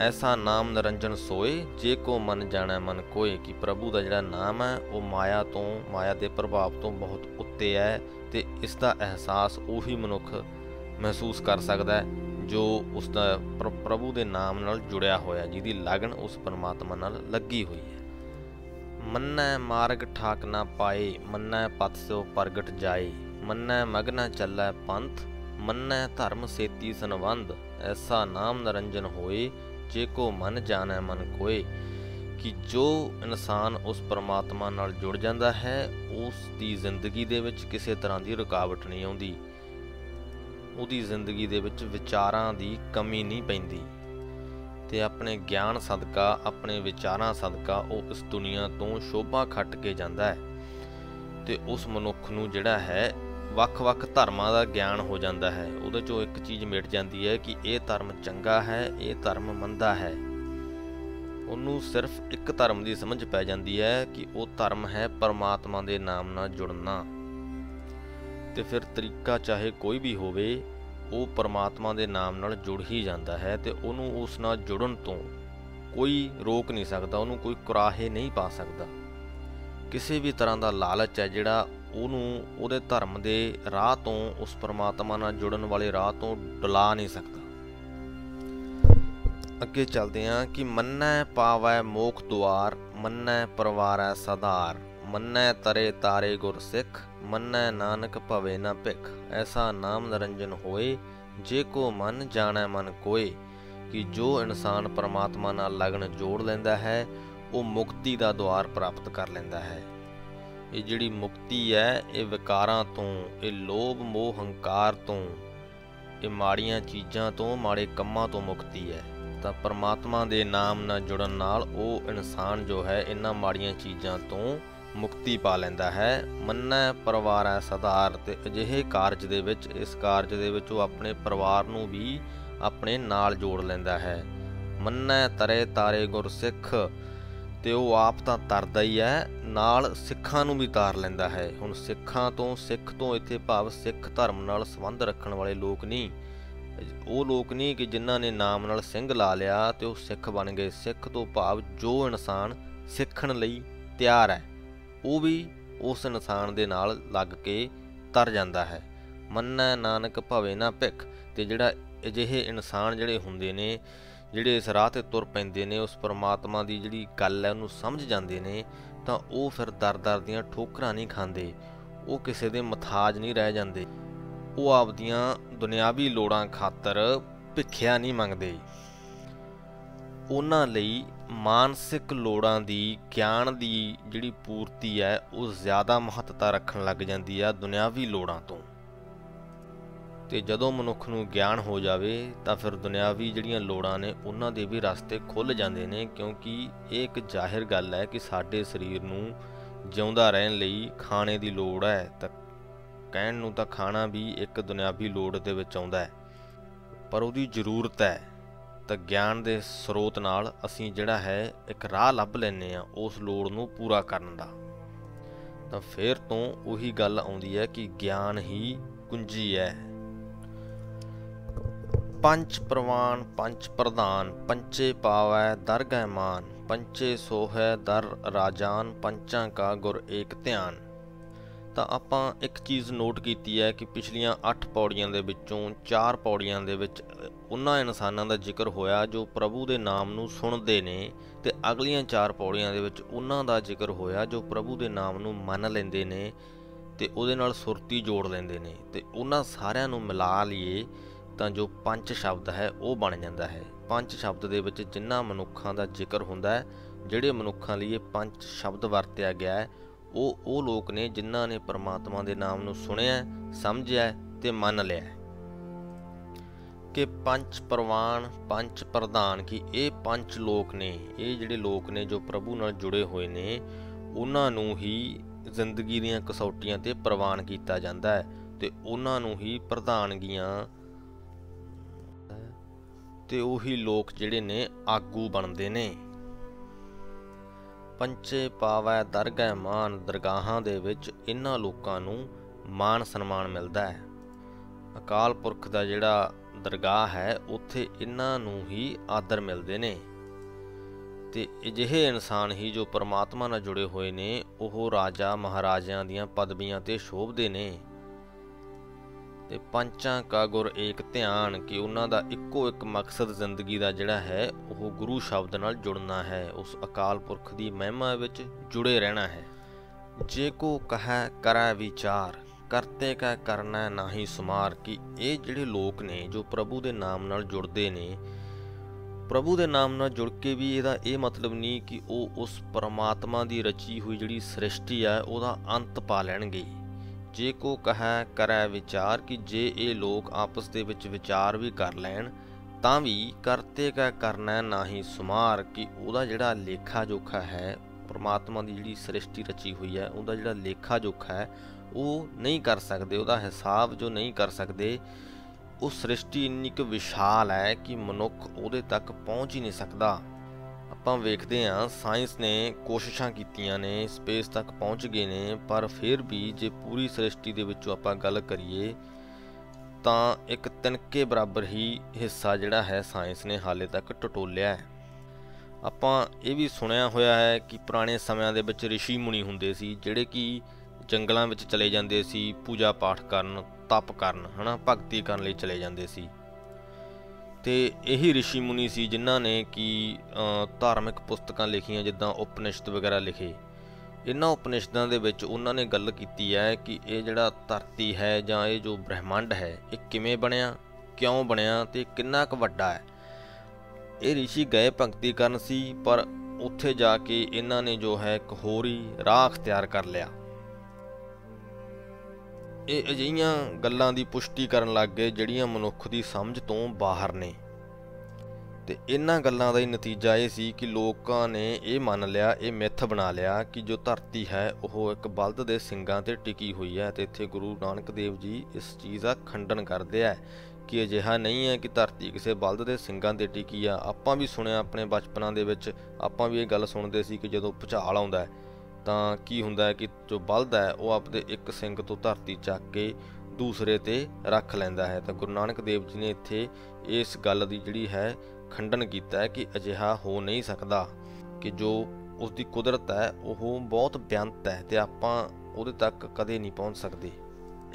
ਐਸਾ ਨਾਮ ਨਿਰੰਜਨ ਸੋਏ ਜੇ ਕੋ ਮਨ ਜਾਣੈ ਮਨ ਕੋਏ ਕਿ ਪ੍ਰਭੂ ਦਾ ਜਿਹੜਾ ਨਾਮ ਹੈ ਉਹ ਮਾਇਆ ਤੋਂ ਮਾਇਆ ਦੇ ਪ੍ਰਭਾਵ ਤੋਂ ਬਹੁਤ ਉੱਤੇ ਹੈ ਤੇ ਇਸ ਦਾ ਅਹਿਸਾਸ ਉਹੀ ਮਨੁੱਖ ਮਹਿਸੂਸ ਕਰ ਸਕਦਾ ਹੈ ਜੋ ਉਸ ਦਾ ਪ੍ਰਭੂ ਦੇ ਨਾਮ ਨਾਲ ਜੁੜਿਆ ਹੋਇਆ ਜਿਹਦੀ ਲਗਨ ਉਸ ਪਰਮਾਤਮਾ ਨਾਲ ਲੱਗੀ ਹੋਈ ਹੈ ਮੰਨੈ ਮਾਰਗ ਠਾਕ ਨਾ ਪਾਏ ਮੰਨੈ ਪਤ ਸਿਓ ਪ੍ਰਗਟ ਜਾਏ ਮੰਨੈ ਮਗਨਾ ਚੱਲੈ ਪੰਥ ਮੰਨੈ ਧਰਮ ਸੇਤੀ ਸੰਬੰਧ ਐਸਾ ਨਾਮ ਨਰੰਜਨ ਹੋਏ ਜੇ ਕੋ ਮਨ ਜਾਣੈ ਮਨ ਕੋਏ ਕਿ ਜੋ ਇਨਸਾਨ ਉਸ ਪਰਮਾਤਮਾ ਨਾਲ ਜੁੜ ਜਾਂਦਾ ਹੈ ਉਸ ਦੀ ਜ਼ਿੰਦਗੀ ਦੇ ਵਿੱਚ ਕਿਸੇ ਤਰ੍ਹਾਂ ਦੀ ਰੁਕਾਵਟ ਨਹੀਂ ਆਉਂਦੀ ਉਹਦੀ ਜ਼ਿੰਦਗੀ ਦੇ ਵਿੱਚ ਵਿਚਾਰਾਂ ਦੀ ਕਮੀ ਨਹੀਂ ਪੈਂਦੀ ਤੇ ਆਪਣੇ ਗਿਆਨ ਸਦਕਾ ਆਪਣੇ ਵਿਚਾਰਾਂ ਸਦਕਾ ਉਹ ਇਸ ਦੁਨੀਆ ਤੋਂ ਸ਼ੋਭਾ ਖੱਟ ਕੇ ਜਾਂਦਾ ਹੈ ਤੇ ਉਸ ਮਨੁੱਖ ਨੂੰ ਜਿਹੜਾ ਹੈ ਵੱਖ-ਵੱਖ ਧਰਮਾਂ ਦਾ ਗਿਆਨ ਹੋ ਜਾਂਦਾ ਹੈ। ਉਹਦੇ ਚੋਂ ਇੱਕ ਚੀਜ਼ ਮਿਟ ਜਾਂਦੀ ਹੈ ਕਿ ਇਹ ਧਰਮ ਚੰਗਾ ਹੈ, ਇਹ ਧਰਮ ਮੰਦਾ ਹੈ। ਉਹਨੂੰ ਸਿਰਫ ਇੱਕ ਧਰਮ ਦੀ ਸਮਝ ਪੈ ਜਾਂਦੀ ਹੈ ਕਿ ਉਹ ਧਰਮ ਹੈ ਪਰਮਾਤਮਾ ਦੇ ਨਾਮ ਨਾਲ ਜੁੜਨਾ। ਤੇ ਫਿਰ ਤਰੀਕਾ ਚਾਹੇ ਕੋਈ ਵੀ ਹੋਵੇ, ਉਹ ਪਰਮਾਤਮਾ ਦੇ ਨਾਮ ਨਾਲ ਜੁੜ ਹੀ ਜਾਂਦਾ ਹੈ ਤੇ ਉਹਨੂੰ ਉਸ ਨਾਲ ਜੁੜਨ ਤੋਂ ਕੋਈ ਰੋਕ ਨਹੀਂ ਸਕਦਾ, ਉਹਨੂੰ ਕੋਈ ਕੁਰਾਹੇ ਨਹੀਂ ਪਾ ਸਕਦਾ। ਕਿਸੇ ਵੀ ਤਰ੍ਹਾਂ ਦਾ ਲਾਲਚ ਹੈ ਜਿਹੜਾ ਉਹਨੂੰ ਉਹਦੇ ਧਰਮ ਦੇ ਰਾਹ ਤੋਂ, ਉਸ ਪਰਮਾਤਮਾ ਨਾਲ ਜੁੜਨ ਵਾਲੇ ਰਾਹ ਤੋਂ ਡੁਲਾ ਨਹੀਂ ਸਕਦਾ। ਅੱਗੇ ਚੱਲਦੇ ਹਾਂ ਕਿ ਮੰਨੈ ਪਾਵੈ ਮੋਖ ਦੁਆਰ, ਮੰਨੈ ਪਰਵਾਰੈ ਸਦਾਰ ਮੰਨੈ ਤਰੇ ਤਾਰੇ ਗੁਰ ਸਿੱਖ, ਮੰਨੈ ਨਾਨਕ ਭਵੇ ਨਾ ਭਿਖ। ਐਸਾ ਨਾਮ ਨਰੰਜਨ ਹੋਏ, ਜੇ ਕੋ ਮਨ ਜਾਣੈ ਮਨ ਕੋਏ, ਕਿ ਜੋ ਇਨਸਾਨ ਪਰਮਾਤਮਾ ਨਾਲ ਲਗਨ ਜੋੜ ਲੈਂਦਾ ਹੈ, ਉਹ ਮੁਕਤੀ ਦਾ ਦੁਆਰ ਪ੍ਰਾਪਤ ਕਰ ਲੈਂਦਾ ਹੈ। ਇਹ ਜਿਹੜੀ ਮੁਕਤੀ ਹੈ, ਇਹ ਵਿਕਾਰਾਂ ਤੋਂ, ਇਹ ਲੋਭ, ਮੋਹ, ਹੰਕਾਰ ਤੋਂ, ਇਹ ਮਾੜੀਆਂ ਚੀਜ਼ਾਂ ਤੋਂ, ਮਾੜੇ ਕੰਮਾਂ ਤੋਂ ਮੁਕਤੀ ਹੈ। ਤਾਂ ਪਰਮਾਤਮਾ ਦੇ ਨਾਮ ਨਾਲ ਜੁੜਨ ਨਾਲ ਉਹ ਇਨਸਾਨ ਜੋ ਹੈ, ਇਹਨਾਂ ਮਾੜੀਆਂ ਚੀਜ਼ਾਂ ਤੋਂ ਮੁਕਤੀ ਪਾ ਲੈਂਦਾ ਹੈ। ਮੰਨੈ ਪਰਿਵਾਰ ਹੈ ਸਦਾਰ ਤੇ ਅਜਿਹੇ ਕਾਰਜ ਦੇ ਵਿੱਚ, ਇਸ ਕਾਰਜ ਦੇ ਵਿੱਚ ਉਹ ਆਪਣੇ ਪਰਿਵਾਰ ਨੂੰ ਵੀ ਆਪਣੇ ਨਾਲ ਜੋੜ ਲੈਂਦਾ ਹੈ। ਮੰਨੈ ਤਰੇ ਤਾਰੇ ਗੁਰਸਿੱਖ ਤੇ ਉਹ ਆਪ ਤਾਂ ਤਰਦਾ ਹੀ ਹੈ। ਨਾਲ ਸਿੱਖਾਂ ਨੂੰ ਵੀ ਤਾਰ ਲੈਂਦਾ ਹੈ। ਹੁਣ ਸਿੱਖਾਂ ਤੋਂ, ਸਿੱਖ ਤੋਂ ਇੱਥੇ ਭਾਵ ਸਿੱਖ ਧਰਮ ਨਾਲ ਸੰਬੰਧ ਰੱਖਣ ਵਾਲੇ ਲੋਕ ਨਹੀਂ। ਉਹ ਲੋਕ ਨਹੀਂ ਕਿ ਜਿਨ੍ਹਾਂ ਨੇ ਨਾਮ ਨਾਲ ਸਿੰਘ ਲਾ ਲਿਆ ਤੇ ਉਹ ਸਿੱਖ ਬਣ ਗਏ। ਸਿੱਖ ਤੋਂ ਭਾਵ ਜੋ ਇਨਸਾਨ ਸਿੱਖਣ ਲਈ ਤਿਆਰ ਹੈ, ਉਹ ਵੀ ਉਸ ਇਨਸਾਨ ਦੇ ਨਾਲ ਲੱਗ ਕੇ ਤਰ ਜਾਂਦਾ ਹੈ। ਮੰਨੈ ਨਾਨਕ ਭਵੇ ਨਾ ਭਿਖ ਤੇ ਜਿਹੜਾ ਅਜਿਹੇ ਇਨਸਾਨ ਜਿਹੜੇ ਹੁੰਦੇ ਨੇ, ਜਿਹੜੇ ਇਸ ਰਾਹ ਤੇ ਤੁਰ ਪੈਂਦੇ ਨੇ, ਉਸ ਪਰਮਾਤਮਾ ਦੀ ਜਿਹੜੀ ਗੱਲ ਹੈ ਉਹਨੂੰ ਸਮਝ ਜਾਂਦੇ ਨੇ ਤਾਂ ਉਹ ਫਿਰ ਦਰ-ਦਰ ਦੀਆਂ ਠੋਕਰਾਂ ਨਹੀਂ ਖਾਂਦੇ। ਉਹ ਕਿਸੇ ਦੇ ਮਥਾਜ ਨਹੀਂ ਰਹਿ ਜਾਂਦੇ। ਉਹ ਆਪਦੀਆਂ ਦੁਨਿਆਵੀ ਲੋੜਾਂ ਖਾਤਰ ਭਿੱਖਿਆ ਨਹੀਂ ਮੰਗਦੇ। ਉਹਨਾਂ ਲਈ ਮਾਨਸਿਕ ਲੋੜਾਂ ਦੀ, ਗਿਆਨ ਦੀ ਜਿਹੜੀ ਪੂਰਤੀ ਹੈ, ਉਹ ਜ਼ਿਆਦਾ ਮਹੱਤਤਾ ਰੱਖਣ ਲੱਗ ਜਾਂਦੀ ਹੈ ਦੁਨਿਆਵੀ ਲੋੜਾਂ ਤੋਂ। ਤੇ ਜਦੋਂ ਮਨੁੱਖ ਨੂੰ ਗਿਆਨ ਹੋ ਜਾਵੇ ਤਾਂ ਫਿਰ ਦੁਨਿਆਵੀ ਜਿਹੜੀਆਂ ਲੋੜਾਂ ਨੇ ਉਹਨਾਂ ਦੇ ਵੀ ਰਸਤੇ ਖੁੱਲ ਜਾਂਦੇ ਨੇ, ਕਿਉਂਕਿ ਇਹ ਇੱਕ ਜ਼ਾਹਿਰ ਗੱਲ ਹੈ ਕਿ ਸਾਡੇ ਸਰੀਰ ਨੂੰ ਜਿਉਂਦਾ ਰਹਿਣ ਲਈ ਖਾਣੇ ਦੀ ਲੋੜ ਹੈ, ਤਾਂ ਕਹਿਣ ਨੂੰ ਤਾਂ ਖਾਣਾ ਵੀ ਇੱਕ ਦੁਨਿਆਵੀ ਲੋੜ ਦੇ ਵਿੱਚ ਆਉਂਦਾ ਹੈ। ਪਰ ਉਹਦੀ ਜ਼ਰੂਰਤ ਹੈ, ਤਾਂ ਗਿਆਨ ਦੇ ਸਰੋਤ ਨਾਲ ਅਸੀਂ ਜਿਹੜਾ ਹੈ ਇੱਕ ਰਾਹ ਲੱਭ ਲੈਨੇ ਆ ਉਸ ਲੋੜ ਨੂੰ ਪੂਰਾ ਕਰਨ ਦਾ। ਤਾਂ ਫਿਰ ਤੋਂ ਉਹੀ ਗੱਲ ਆਉਂਦੀ ਹੈ ਕਿ ਗਿਆਨ ਹੀ ਕੁੰਜੀ ਹੈ। ਪੰਚ ਪ੍ਰਵਾਨ ਪੰਚ ਪ੍ਰਧਾਨ ਪੰਚੇ ਪਾਵੈ ਦਰਗਹਿ ਮਾਨ ਪੰਚੇ ਸੋਹੈ ਦਰ ਰਾਜਾਨ, ਪੰਚਾਂ ਕਾ ਗੁਰ ਏਕ ਧਿਆਨ। ਤਾਂ ਆਪਾਂ ਇੱਕ ਚੀਜ਼ ਨੋਟ ਕੀਤੀ ਹੈ ਕਿ ਪਿਛਲੀਆਂ 8 ਪੌੜੀਆਂ ਦੇ ਵਿੱਚੋਂ 4 ਪੌੜੀਆਂ ਦੇ ਵਿੱਚ ਉਹਨਾਂ ਇਨਸਾਨਾਂ ਦਾ ਜ਼ਿਕਰ ਹੋਇਆ ਜੋ ਪ੍ਰਭੂ ਦੇ ਨਾਮ ਨੂੰ ਸੁਣਦੇ ਨੇ ਤੇ ਅਗਲੀਆਂ 4 ਪੌੜੀਆਂ ਦੇ ਵਿੱਚ ਉਹਨਾਂ ਦਾ ਜ਼ਿਕਰ ਹੋਇਆ ਜੋ ਪ੍ਰਭੂ ਦੇ ਨਾਮ ਨੂੰ ਮੰਨ ਲੈਂਦੇ ਨੇ ਤੇ ਉਹਦੇ ਨਾਲ ਸੁਰਤੀ ਜੋੜ ਲੈਂਦੇ ਨੇ ਤੇ ਉਹਨਾਂ ਸਾਰਿਆਂ ਨੂੰ ਮਿਲਾ ਲਈਏ ਤਾਂ ਜੋ ਪੰਜ ਸ਼ਬਦ ਹੈ, ਉਹ ਬਣ ਜਾਂਦਾ ਹੈ। ਪੰਜ ਸ਼ਬਦ ਦੇ ਵਿੱਚ ਜਿੰਨਾ ਮਨੁੱਖਾਂ ਦਾ ਜ਼ਿਕਰ ਹੁੰਦਾ ਹੈ, ਜਿਹੜੇ ਮਨੁੱਖਾਂ ਲਈ ਇਹ ਪੰਜ ਸ਼ਬਦ ਵਰਤਿਆ ਗਿਆ ਹੈ, ਉਹ ਉਹ ਲੋਕ ਨੇ ਜਿਨ੍ਹਾਂ ਨੇ ਪਰਮਾਤਮਾ ਦੇ ਨਾਮ ਨੂੰ ਸੁਣਿਆ, ਸਮਝਿਆ ਤੇ ਮੰਨ ਲਿਆ ਕਿ ਪੰਜ ਪ੍ਰਵਾਨ, ਪੰਜ ਪ੍ਰਧਾਨ, ਕੀ ਇਹ ਪੰਜ ਲੋਕ ਨੇ, ਇਹ ਜਿਹੜੇ ਲੋਕ ਨੇ ਜੋ ਪ੍ਰਭੂ ਨਾਲ ਜੁੜੇ ਹੋਏ ਨੇ, ਉਹਨਾਂ ਨੂੰ ਹੀ ਜ਼ਿੰਦਗੀ ਦੀਆਂ ਕਸੌਟੀਆਂ ਤੇ ਪ੍ਰਵਾਨ ਕੀਤਾ ਜਾਂਦਾ ਹੈ ਤੇ ਉਹਨਾਂ ਨੂੰ ਹੀ ਪ੍ਰਧਾਨਗੀਆਂ ਤੇ ਉਹੀ ਲੋਕ ਜਿਹੜੇ ਨੇ ਆਗੂ ਬਣਦੇ ਨੇ। ਪੰਚੇ ਪਾਵੈ ਦਰਗਹਿ ਮਾਨ ਦਰਗਾਹਾਂ ਦੇ ਵਿੱਚ ਇਹਨਾਂ ਲੋਕਾਂ ਨੂੰ ਮਾਨ ਸਨਮਾਨ ਮਿਲਦਾ ਹੈ। ਅਕਾਲ ਪੁਰਖ ਦਾ ਜਿਹੜਾ ਦਰਗਾਹ ਹੈ, ਉੱਥੇ ਇਹਨਾਂ ਨੂੰ ਹੀ ਆਦਰ ਮਿਲਦੇ ਨੇ। ਤੇ ਅਜਿਹੇ ਇਨਸਾਨ ਹੀ ਜੋ ਪਰਮਾਤਮਾ ਨਾਲ ਜੁੜੇ ਹੋਏ ਨੇ, ਉਹ ਰਾਜਾ ਮਹਾਰਾਜਿਆਂ ਦੀਆਂ ਪਦਵੀਆਂ ਤੇ ਸ਼ੋਭਦੇ ਨੇ। ਤੇ ਪੰਚਾਂ ਕਾ ਗੁਰ ਏਕ ਧਿਆਨ, ਕਿ ਉਹਨਾਂ ਦਾ ਇੱਕੋ ਇੱਕ ਮਕਸਦ ਜ਼ਿੰਦਗੀ ਦਾ ਜਿਹੜਾ ਹੈ, ਉਹ ਗੁਰੂ ਸ਼ਬਦ ਨਾਲ ਜੁੜਨਾ ਹੈ, ਉਸ ਅਕਾਲ ਪੁਰਖ ਦੀ ਮਹਿਮਾ ਵਿੱਚ ਜੁੜੇ ਰਹਿਣਾ ਹੈ। ਜੇ ਕੋ ਕਹੈ, ਕਰੈ ਵਿਚਾਰ, ਕਰਤੇ ਕਾ ਕਰਨਾ ਨਾਹੀ ਸੁਮਾਰ, ਕਿ ਇਹ ਜਿਹੜੇ ਲੋਕ ਨੇ, ਜੋ ਪ੍ਰਭੂ ਦੇ ਨਾਮ ਨਾਲ ਜੁੜਦੇ ਨੇ, ਪ੍ਰਭੂ ਦੇ ਨਾਮ ਨਾਲ ਜੁੜ ਕੇ ਵੀ ਇਹਦਾ ਇਹ ਮਤਲਬ ਨਹੀਂ ਕਿ ਉਹ ਉਸ ਪਰਮਾਤਮਾ ਦੀ ਰਚੀ ਹੋਈ ਜਿਹੜੀ ਸ੍ਰਿਸ਼ਟੀ ਹੈ ਉਹਦਾ ਅੰਤ ਪਾ ਲੈਣਗੇ। ਜੇ ਕੋ ਕਹੈ, ਕਰੈ ਵਿਚਾਰ ਕਿ ਜੇ ਇਹ ਲੋਕ ਆਪਸ ਦੇ ਵਿੱਚ ਵਿਚਾਰ ਵੀ ਕਰ ਲੈਣ, ਤਾਂ ਵੀ ਕਰਤੇ ਕਾ ਕਰਨਾ ਨਾਹੀ ਸੁਮਾਰ, ਕਿ ਉਹਦਾ ਜਿਹੜਾ ਲੇਖਾ ਜੋਖਾ ਹੈ, ਪਰਮਾਤਮਾ ਦੀ ਜਿਹੜੀ ਸ੍ਰਿਸ਼ਟੀ ਰਚੀ ਹੋਈ ਹੈ, ਉਹਦਾ ਜਿਹੜਾ ਲੇਖਾ ਜੋਖਾ ਹੈ, ਉਹ ਨਹੀਂ ਕਰ ਸਕਦੇ, ਉਹਦਾ ਹਿਸਾਬ ਜੋ ਨਹੀਂ ਕਰ ਸਕਦੇ, ਉਹ ਸ੍ਰਿਸ਼ਟੀ ਇੰਨੀ ਕੁ ਵਿਸ਼ਾਲ ਹੈ ਕਿ ਮਨੁੱਖ ਉਹਦੇ ਤੱਕ ਪਹੁੰਚ ਹੀ ਨਹੀਂ ਸਕਦਾ। ਆਪਾਂ ਵੇਖਦੇ ਹਾਂ, ਸਾਇੰਸ ਨੇ ਕੋਸ਼ਿਸ਼ਾਂ ਕੀਤੀਆਂ ਨੇ, ਸਪੇਸ ਤੱਕ ਪਹੁੰਚ ਗਏ ਨੇ, ਪਰ ਫਿਰ ਵੀ ਜੇ ਪੂਰੀ ਸ੍ਰਿਸ਼ਟੀ ਦੇ ਵਿੱਚੋਂ ਆਪਾਂ ਗੱਲ ਕਰੀਏ, ਤਾਂ ਇੱਕ ਤਿਨਕੇ ਬਰਾਬਰ ਹੀ ਹਿੱਸਾ ਜਿਹੜਾ ਹੈ ਸਾਇੰਸ ਨੇ ਹਾਲੇ ਤੱਕ ਟਟੋਲਿਆ ਹੈ। ਆਪਾਂ ਇਹ ਵੀ ਸੁਣਿਆ ਹੋਇਆ ਹੈ ਕਿ ਪੁਰਾਣੇ ਸਮਿਆਂ ਦੇ ਵਿੱਚ ઋષਿ ਮੁਨੀ ਹੁੰਦੇ ਸੀ, ਜਿਹੜੇ ਕਿ ਜੰਗਲਾਂ ਵਿੱਚ ਚਲੇ ਜਾਂਦੇ ਸੀ, ਪੂਜਾ ਪਾਠ ਕਰਨ, ਤਪ ਕਰਨ, ਹਨਾ, ਭਗਤੀ ਕਰਨ ਲਈ ਚਲੇ ਜਾਂਦੇ ਸੀ। ਤੇ ਇਹੀ ઋષਿ ਮੁਨੀ ਸੀ ਜਿਨ੍ਹਾਂ ਨੇ ਕਿ ਧਾਰਮਿਕ ਪੁਸਤਕਾਂ ਲਿਖੀਆਂ ਜਿੱਦਾਂ ਉਪਨਿਸ਼ਦ ਵਗੈਰਾ ਲਿਖੇ ਇਹਨਾਂ ਉਪਨਿਸ਼ਦਾਂ ਦੇ ਵਿੱਚ ਉਹਨਾਂ ਨੇ ਗੱਲ ਕੀਤੀ ਹੈ ਕਿ ਇਹ ਜਿਹੜਾ ਧਰਤੀ ਹੈ ਜਾਂ ਇਹ ਜੋ ਬ੍ਰਹਿਮੰਡ ਹੈ ਇਹ ਕਿਵੇਂ ਬਣਿਆ ਕਿਉਂ ਬਣਿਆ ਤੇ ਕਿੰਨਾ ਕੁ ਵੱਡਾ ਹੈ ਇਹ ઋષਿ ਗਏ ਭਗਤੀ ਕਰਨ ਸੀ ਪਰ ਉੱਥੇ ਜਾ ਕੇ ਇਹਨਾਂ ਨੇ ਜੋ ਹੈ ਇੱਕ ਹੋਰ ਹੀ ਰਾਹ ਅਖਤਿਆਰ ਕਰ ਲਿਆ ਇਹ ਅਜਿਹੀਆਂ ਗੱਲਾਂ ਦੀ ਪੁਸ਼ਟੀ ਕਰਨ ਲੱਗ ਗਏ ਜਿਹੜੀਆਂ ਮਨੁੱਖ ਦੀ ਸਮਝ ਤੋਂ ਬਾਹਰ ਨੇ। ਤੇ ਇਹਨਾਂ ਗੱਲਾਂ ਦਾ ਹੀ ਨਤੀਜਾ ਇਹ ਸੀ ਕਿ ਲੋਕਾਂ ਨੇ ਇਹ ਮੰਨ ਲਿਆ, ਇਹ ਮਿੱਥ ਬਣਾ ਲਿਆ ਕਿ ਜੋ ਧਰਤੀ ਹੈ, ਉਹ ਇੱਕ ਬਲਦ ਦੇ ਸਿੰਗਾਂ ਤੇ ਟਿਕੀ ਹੋਈ ਹੈ ਤੇ ਇੱਥੇ ਗੁਰੂ ਨਾਨਕ ਦੇਵ ਜੀ ਇਸ ਚੀਜ਼ ਦਾ ਖੰਡਨ ਕਰਦੇ ਆ ਕਿ ਅਜਿਹਾ ਨਹੀਂ ਹੈ ਕਿ ਧਰਤੀ ਕਿਸੇ ਬਲਦ ਦੇ ਸਿੰਗਾਂ ਤੇ ਟਿਕੀ ਆ। ਆਪਾਂ ਵੀ ਸੁਣਿਆ ਆਪਣੇ ਬਚਪਨਾਂ ਦੇ ਵਿੱਚ, ਆਪਾਂ ਵੀ ਇਹ ਗੱਲ ਸੁਣਦੇ ਸੀ ਕਿ ਜਦੋਂ ਭੁਚਾਲ ਆਉਂਦਾ ਹੈ ਤਾਂ ਕੀ ਹੁੰਦਾ ਹੈ ਕਿ ਜੋ ਬਲਦ ਹੈ, ਉਹ ਆਪਦੇ ਇੱਕ ਸਿੰਘ ਤੋਂ ਧਰਤੀ ਚੱਕ ਕੇ ਦੂਸਰੇ ਤੇ ਰੱਖ ਲੈਂਦਾ ਹੈ। ਤਾਂ ਗੁਰੂ ਨਾਨਕ ਦੇਵ ਜੀ ਨੇ ਇੱਥੇ ਇਸ ਗੱਲ ਦੀ ਜਿਹੜੀ ਹੈ, ਖੰਡਨ ਕੀਤਾ ਹੈ ਕਿ ਅਜਿਹਾ ਹੋ ਨਹੀਂ ਸਕਦਾ ਕਿ ਜੋ ਉਸ ਦੀ ਕੁਦਰਤ ਹੈ, ਉਹ ਬਹੁਤ ਬਿਆੰਤ ਹੈ ਤੇ ਆਪਾਂ ਉਹਦੇ ਤੱਕ ਕਦੇ ਨਹੀਂ ਪਹੁੰਚ ਸਕਦੇ।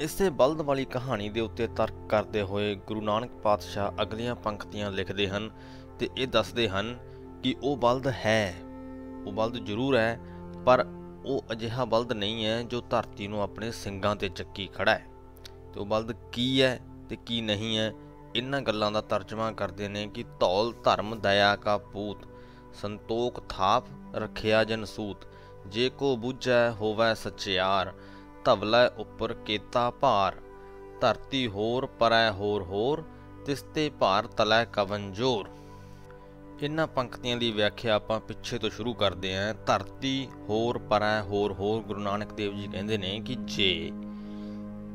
ਇਸੇ ਬਲਦ ਵਾਲੀ ਕਹਾਣੀ ਦੇ ਉੱਤੇ ਤਰਕ ਕਰਦੇ ਹੋਏ ਗੁਰੂ ਨਾਨਕ ਪਾਤਸ਼ਾਹ ਅਗਲੀਆਂ ਪੰਕਤੀਆਂ ਲਿਖਦੇ ਹਨ ਤੇ ਇਹ ਦੱਸਦੇ ਹਨ ਕਿ ਉਹ ਬਲਦ ਹੈ, ਉਹ ਬਲਦ ਜ਼ਰੂਰ ਹੈ ਪਰ ਉਹ ਅਜਿਹਾ ਬਲਦ ਨਹੀਂ ਹੈ ਜੋ ਧਰਤੀ ਨੂੰ ਆਪਣੇ ਸਿੰਗਾਂ ਤੇ ਚੱਕੀ ਖੜਾ ਹੈ। ਤੇ ਉਹ ਬਲਦ ਕੀ ਹੈ ਤੇ ਕੀ ਨਹੀਂ ਹੈ, ਇਹਨਾਂ ਗੱਲਾਂ ਦਾ ਤਰਜਮਾ ਕਰਦੇ ਨੇ ਕਿ ਧੌਲ, ਧਰਮ, ਦਇਆ ਕਾ ਪੂਤ, ਸੰਤੋਖ, ਥਾਪ, ਰਖਿਆ ਜਨ ਸੂਤ, ਜੇ ਕੋ ਬੁੱਝੈ ਹੋਵੈ ਸਚਿਆਰ ਧਵਲੇ ਉੱਪਰ ਕੇਤਾ ਭਾਰ, ਧਰਤੀ ਹੋਰ ਪਰੈ ਹੋਰ ਹੋਰ ਤਿਸਤੇ ਭਾਰ ਤਲੈ ਕਵਨ ਜੋਰ। ਇਹਨਾਂ ਪੰਕਤੀਆਂ ਦੀ ਵਿਆਖਿਆ ਆਪਾਂ ਪਿੱਛੇ ਤੋਂ ਸ਼ੁਰੂ ਕਰਦੇ ਆਂ ਧਰਤੀ, ਹੋਰ ਪਰੈ, ਹੋਰ ਹੋਰ ਗੁਰੂ ਨਾਨਕ ਦੇਵ ਜੀ ਕਹਿੰਦੇ ਨੇ ਕਿ ਜੇ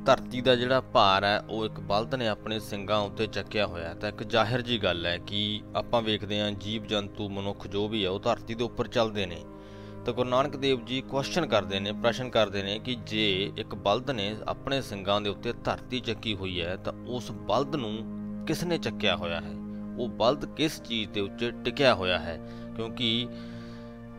ਧਰਤੀ ਦਾ ਜਿਹੜਾ ਭਾਰ ਹੈ, ਉਹ ਇੱਕ ਬਲਦ ਨੇ ਆਪਣੇ ਸਿੰਘਾਂ ਉੱਤੇ ਚੱਕਿਆ ਹੋਇਆ ਤਾਂ ਇੱਕ ਜ਼ਾਹਿਰ ਜੀ ਗੱਲ ਹੈ ਕਿ ਆਪਾਂ ਵੇਖਦੇ ਆਂ ਜੀਵ ਜੰਤੂ ਮਨੁੱਖ ਜੋ ਵੀ ਹੈ, ਉਹ ਧਰਤੀ ਦੇ ਉੱਪਰ ਚੱਲਦੇ ਨੇ। ਤਾਂ ਗੁਰੂ ਨਾਨਕ ਦੇਵ ਜੀ ਕੁਐਸਚਨ ਕਰਦੇ ਨੇ, ਪ੍ਰਸ਼ਨ ਕਰਦੇ ਨੇ ਕਿ ਜੇ ਇੱਕ ਬਲਦ ਨੇ ਆਪਣੇ ਸਿੰਘਾਂ ਦੇ ਉੱਤੇ ਧਰਤੀ ਚੱਕੀ ਹੋਈ ਹੈ, ਤਾਂ ਉਸ ਬਲਦ ਨੂੰ ਕਿਸ ਨੇ ਚੱਕਿਆ ਹੋਇਆ ਹੈ? ਉਹ ਬਲਦ ਕਿਸ ਚੀਜ਼ ਦੇ ਉੱਤੇ ਟਿਕਿਆ ਹੋਇਆ ਹੈ? ਕਿਉਂਕਿ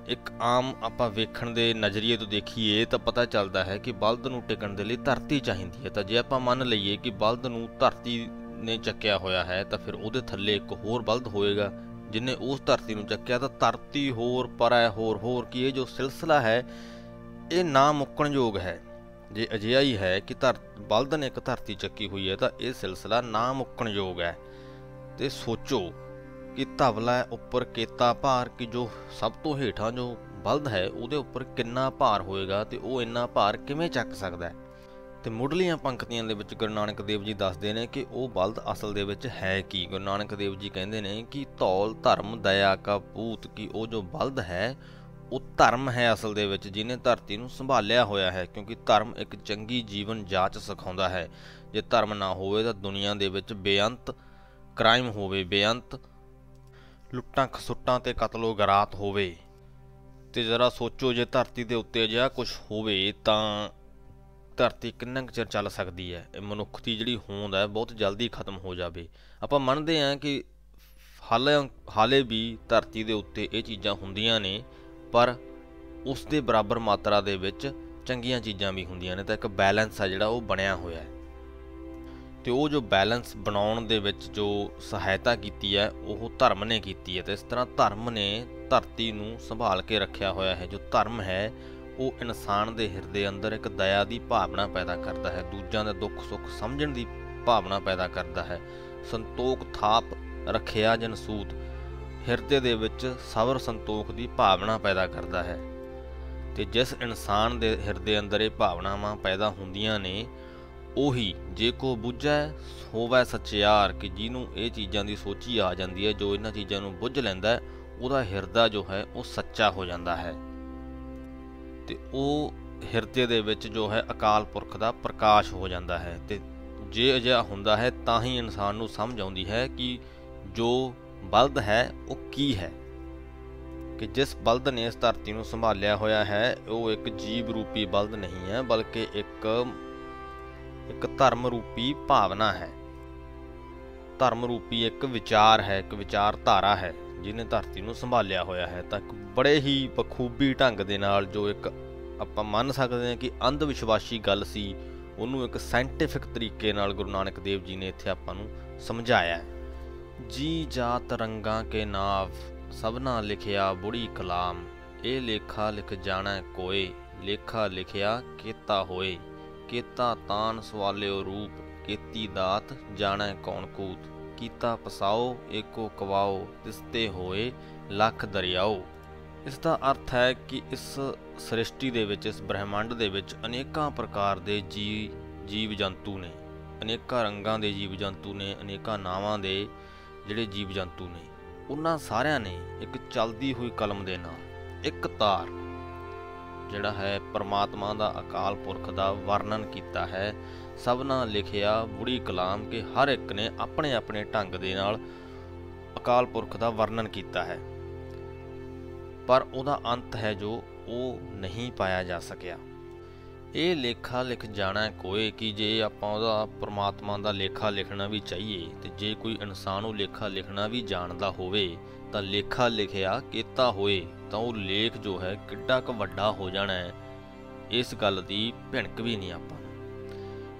ਇੱਕ ਆਮ ਆਪਾਂ ਵੇਖਣ ਦੇ ਨਜ਼ਰੀਏ ਤੋਂ ਦੇਖੀਏ ਤਾਂ ਪਤਾ ਚੱਲਦਾ ਹੈ ਕਿ ਬਲਦ ਨੂੰ ਟਿਕਣ ਦੇ ਲਈ ਧਰਤੀ ਚਾਹੀਦੀ ਹੈ। ਤਾਂ ਜੇ ਆਪਾਂ ਮੰਨ ਲਈਏ ਕਿ ਬਲਦ ਨੂੰ ਧਰਤੀ ਨੇ ਚੱਕਿਆ ਹੋਇਆ ਹੈ, ਤਾਂ ਫਿਰ ਉਹਦੇ ਥੱਲੇ ਇੱਕ ਹੋਰ ਬਲਦ ਹੋਏਗਾ, ਜਿਨੇ ਉਸ ਧਰਤੀ ਨੂੰ ਚੱਕਿਆ, ਤਾਂ ਧਰਤੀ ਹੋਰ, ਪਰੈ ਹੋਰ ਹੋਰ, ਕੀ ਇਹ ਜੋ ਸਿਲਸਿਲਾ ਹੈ, ਇਹ ਨਾ ਮੁੱਕਣਯੋਗ ਹੈ। ਜੇ ਅਜਿਹਾ ਹੀ ਹੈ ਕਿ ਧਰ, ਬਲਦ ਨੇ ਇੱਕ ਧਰਤੀ ਚੱਕੀ ਹੋਈ ਹੈ, ਤਾਂ ਇਹ ਸਿਲਸਿਲਾ ਨਾ ਮੁੱਕਣਯੋਗ ਹੈ। ਤੇ ਸੋਚੋ ਕਿ ਧਵਲਾ ਉੱਪਰ ਕੇਤਾ ਭਾਰ ਕਿ ਜੋ ਸਭ ਤੋਂ ਹੇਠਾਂ ਜੋ ਬਲਦ ਹੈ, ਉਹਦੇ ਉੱਪਰ ਕਿੰਨਾ ਭਾਰ ਹੋਏਗਾ ਤੇ ਉਹ ਇੰਨਾ ਭਾਰ ਕਿਵੇਂ ਚੱਕ ਸਕਦਾ ਹੈ? ਤੇ ਮੁੱਢਲੀਆਂ ਪੰਕਤੀਆਂ ਦੇ ਵਿੱਚ ਗੁਰੂ ਨਾਨਕ ਦੇਵ ਜੀ ਦੱਸਦੇ ਨੇ ਕਿ ਉਹ ਬਲਦ ਅਸਲ ਦੇ ਵਿੱਚ ਹੈ ਕੀ? ਗੁਰੂ ਨਾਨਕ ਦੇਵ ਜੀ ਕਹਿੰਦੇ ਨੇ ਕਿ ਧੌਲ, ਧਰਮ, ਦਇਆ ਕਾ ਪੂਤ ਕਿ ਉਹ ਜੋ ਬਲਦ ਹੈ, ਉਹ ਧਰਮ ਹੈ ਅਸਲ ਦੇ ਵਿੱਚ, ਜਿਹਨੇ ਧਰਤੀ ਨੂੰ ਸੰਭਾਲਿਆ ਹੋਇਆ ਹੈ, ਕਿਉਂਕਿ ਧਰਮ ਇੱਕ ਚੰਗੀ ਜੀਵਨ ਜਾਚ ਸਿਖਾਉਂਦਾ ਹੈ। ਜੇ ਧਰਮ ਨਾ ਹੋਵੇ ਤਾਂ ਦੁਨੀਆ ਦੇ ਵਿੱਚ ਬੇਅੰਤ ਕ੍ਰਾਈਮ ਹੋਵੇ ਬੇਅੰਤ, ਲੁੱਟਾਂ ਖਸੁੱਟਾਂ ਤੇ ਕਤਲੋ ਗਰਾਤ ਹੋਵੇ, ਤੇ ਜ਼ਰਾ ਸੋਚੋ ਜੇ ਧਰਤੀ ਦੇ ਉੱਤੇ ਅਜਿਹਾ ਕੁਝ ਹੋਵੇ ਤਾਂ ਧਰਤੀ ਕਿੰਨਾ ਕੁ ਚਿਰ ਚੱਲ ਸਕਦੀ ਹੈ? ਇਹ ਮਨੁੱਖ ਦੀ ਜਿਹੜੀ ਹੋਂਦ ਹੈ ਬਹੁਤ ਜਲਦੀ ਖਤਮ ਹੋ ਜਾਵੇ। ਆਪਾਂ ਮੰਨਦੇ ਹਾਂ ਕਿ ਹਾਲੇ ਹਾਲੇ ਵੀ ਧਰਤੀ ਦੇ ਉੱਤੇ ਇਹ ਚੀਜ਼ਾਂ ਹੁੰਦੀਆਂ ਨੇ, ਪਰ ਉਸ ਦੇ ਬਰਾਬਰ ਮਾਤਰਾ ਦੇ ਵਿੱਚ ਚੰਗੀਆਂ ਚੀਜ਼ਾਂ ਵੀ ਹੁੰਦੀਆਂ ਨੇ, ਤਾਂ ਇੱਕ ਬੈਲੈਂਸ ਆ ਜਿਹੜਾ ਉਹ ਬਣਿਆ ਹੋਇਆ ਹੈ। ਤੇ ਉਹ ਜੋ ਬੈਲੈਂਸ ਬਣਾਉਣ ਦੇ ਵਿੱਚ ਜੋ ਸਹਾਇਤਾ ਕੀਤੀ ਹੈ, ਉਹ ਧਰਮ ਨੇ ਕੀਤੀ ਹੈ ਤੇ ਇਸ ਤਰ੍ਹਾਂ ਧਰਮ ਨੇ ਧਰਤੀ ਨੂੰ ਸੰਭਾਲ ਕੇ ਰੱਖਿਆ ਹੋਇਆ ਹੈ। ਜੋ ਧਰਮ ਹੈ, ਉਹ ਇਨਸਾਨ ਦੇ ਹਿਰਦੇ ਅੰਦਰ ਇੱਕ ਦਇਆ ਦੀ ਭਾਵਨਾ ਪੈਦਾ ਕਰਦਾ ਹੈ, ਦੂਜਿਆਂ ਦਾ ਦੁੱਖ ਸੁੱਖ ਸਮਝਣ ਦੀ ਭਾਵਨਾ ਪੈਦਾ ਕਰਦਾ ਹੈ। ਸੰਤੋਖ ਥਾਪ ਰੱਖਿਆ ਜਨਸੂਤ, ਹਿਰਦੇ ਦੇ ਵਿੱਚ ਸਬਰ ਸੰਤੋਖ ਦੀ ਭਾਵਨਾ ਪੈਦਾ ਕਰਦਾ ਹੈ। ਤੇ ਜਿਸ ਇਨਸਾਨ ਦੇ ਹਿਰਦੇ ਅੰਦਰ ਇਹ ਭਾਵਨਾਵਾਂ ਪੈਦਾ ਹੁੰਦੀਆਂ ਨੇ ਉਹੀ ਜੇ ਕੋ ਬੁੱਝੈ, ਹੋਵੇ ਸੱਚਿਆਰ ਕਿ ਜਿਹਨੂੰ ਇਹ ਚੀਜ਼ਾਂ ਦੀ ਸੋਚੀ ਆ ਜਾਂਦੀ ਹੈ, ਜੋ ਇਹਨਾਂ ਚੀਜ਼ਾਂ ਨੂੰ ਬੁੱਝ ਲੈਂਦਾ ਉਹਦਾ ਹਿਰਦਾ ਜੋ ਹੈ, ਉਹ ਸੱਚਾ ਹੋ ਜਾਂਦਾ ਹੈ। ਤੇ ਉਹ ਹਿਰਦੇ ਦੇ ਵਿੱਚ ਜੋ ਹੈ, ਅਕਾਲ ਪੁਰਖ ਦਾ ਪ੍ਰਕਾਸ਼ ਹੋ ਜਾਂਦਾ ਹੈ। ਤੇ ਜੇ ਅਜਿਹਾ ਹੁੰਦਾ ਹੈ, ਤਾਂ ਹੀ ਇਨਸਾਨ ਨੂੰ ਸਮਝ ਆਉਂਦੀ ਹੈ ਕਿ ਜੋ ਬਲਦ ਹੈ, ਉਹ ਕੀ ਹੈ। ਕਿ ਜਿਸ ਬਲਦ ਨੇ ਇਸ ਧਰਤੀ ਨੂੰ ਸੰਭਾਲਿਆ ਹੋਇਆ ਹੈ, ਉਹ ਇੱਕ ਜੀਵ ਰੂਪੀ ਬਲਦ ਨਹੀਂ ਹੈ, ਬਲਕਿ ਇੱਕ ਇੱਕ ਧਰਮ ਰੂਪੀ ਭਾਵਨਾ ਹੈ। ਧਰਮ ਰੂਪੀ ਇੱਕ ਵਿਚਾਰ ਹੈ, ਇੱਕ ਵਿਚਾਰਧਾਰਾ ਹੈ, ਜਿਹਨੇ ਧਰਤੀ ਨੂੰ ਸੰਭਾਲਿਆ ਹੋਇਆ ਹੈ। ਤਾਂ ਇੱਕ ਬੜੇ ਹੀ ਬਖੂਬੀ ਢੰਗ ਦੇ ਨਾਲ ਜੋ ਇੱਕ ਆਪਾਂ ਮੰਨ ਸਕਦੇ ਹਾਂ ਕਿ ਅੰਧ ਵਿਸ਼ਵਾਸੀ ਗੱਲ ਸੀ, ਉਹਨੂੰ ਇੱਕ ਸਾਇੰਟਿਫਿਕ ਤਰੀਕੇ ਨਾਲ ਗੁਰੂ ਨਾਨਕ ਦੇਵ ਜੀ ਨੇ ਇੱਥੇ ਆਪਾਂ ਨੂੰ ਸਮਝਾਇਆ ਹੈ। ਜੀ ਜਾਤ ਰੰਗਾਂ ਕੇ ਨਾਵ, ਸਭਨਾ ਲਿਖਿਆ ਬੁੜੀ ਕਲਾਮ, ਇਹ ਲੇਖਾ ਲਿਖ ਜਾਣਾ ਕੋਏ, ਲੇਖਾ ਲਿਖਿਆ ਕੀਤਾ ਹੋਏ। ਕੀਤਾ ਤਾਨ ਸਵਾਲਿਓ ਰੂਪ, ਕੀਤੀ ਦਾਤ ਜਾਣੈ ਕੌਣ ਕੂਤ। ਕੀਤਾ ਪਸਾਓ, ਏਕੋ ਕਵਾਓ, ਤਿਸਤੇ ਹੋਏ, ਲੱਖ ਦਰਿਆਓ। ਇਸ ਦਾ ਅਰਥ ਹੈ ਕਿ ਇਸ ਸ੍ਰਿਸ਼ਟੀ ਦੇ ਵਿੱਚ, ਇਸ ਬ੍ਰਹਿਮੰਡ ਦੇ ਵਿੱਚ ਅਨੇਕਾਂ ਪ੍ਰਕਾਰ ਦੇ ਜੀ, ਜੀਵ ਜੰਤੂ ਨੇ। ਅਨੇਕਾਂ ਰੰਗਾਂ ਦੇ ਜੀਵ ਜੰਤੂ ਨੇ, ਅਨੇਕਾਂ ਨਾਵਾਂ ਦੇ ਜਿਹੜੇ ਜੀਵ ਜੰਤੂ ਨੇ। ਉਹਨਾਂ ਸਾਰਿਆਂ ਨੇ ਇੱਕ ਚਲਦੀ ਹੋਈ ਕਲਮ ਦੇ ਨਾਲ ਇੱਕ ਤਾਰ ਜਿਹੜਾ ਹੈ ਪਰਮਾਤਮਾ ਦਾ ਅਕਾਲ ਪੁਰਖ ਦਾ ਵਰਣਨ ਕੀਤਾ ਹੈ। ਸਭਨਾ ਲਿਖਿਆ, ਬੁੜੀ ਕਲਾਮ ਕਿ ਹਰ ਇੱਕ ਨੇ ਆਪਣੇ ਆਪਣੇ ਢੰਗ ਦੇ ਨਾਲ ਅਕਾਲ ਪੁਰਖ ਦਾ ਵਰਣਨ ਕੀਤਾ ਹੈ। ਪਰ ਉਹਦਾ ਅੰਤ ਹੈ ਜੋ ਉਹ ਨਹੀਂ ਪਾਇਆ ਜਾ ਸਕਿਆ। ਇਹ ਲੇਖਾ ਲਿਖ ਜਾਣਾ ਕੋਏ ਕਿ ਜੇ ਆਪਾਂ ਉਹਦਾ ਪਰਮਾਤਮਾ ਦਾ ਲੇਖਾ ਲਿਖਣਾ ਵੀ ਚਾਹੀਏ ਤੇ ਜੇ ਕੋਈ ਇਨਸਾਨ ਉਹ ਲੇਖਾ ਲਿਖਣਾ ਵੀ ਜਾਣਦਾ ਹੋਵੇ ਤਾਂ ਲੇਖਾ ਲਿਖਿਆ, ਕੀਤਾ ਹੋਏ ਤਾਂ ਉਹ ਲੇਖ ਜੋ ਹੈ ਕਿੱਡਾ ਕੁ ਵੱਡਾ ਹੋ ਜਾਣਾ ਹੈ। ਇਸ ਗੱਲ ਦੀ ਭਿਣਕ ਵੀ ਨਹੀਂ ਆਪਾਂ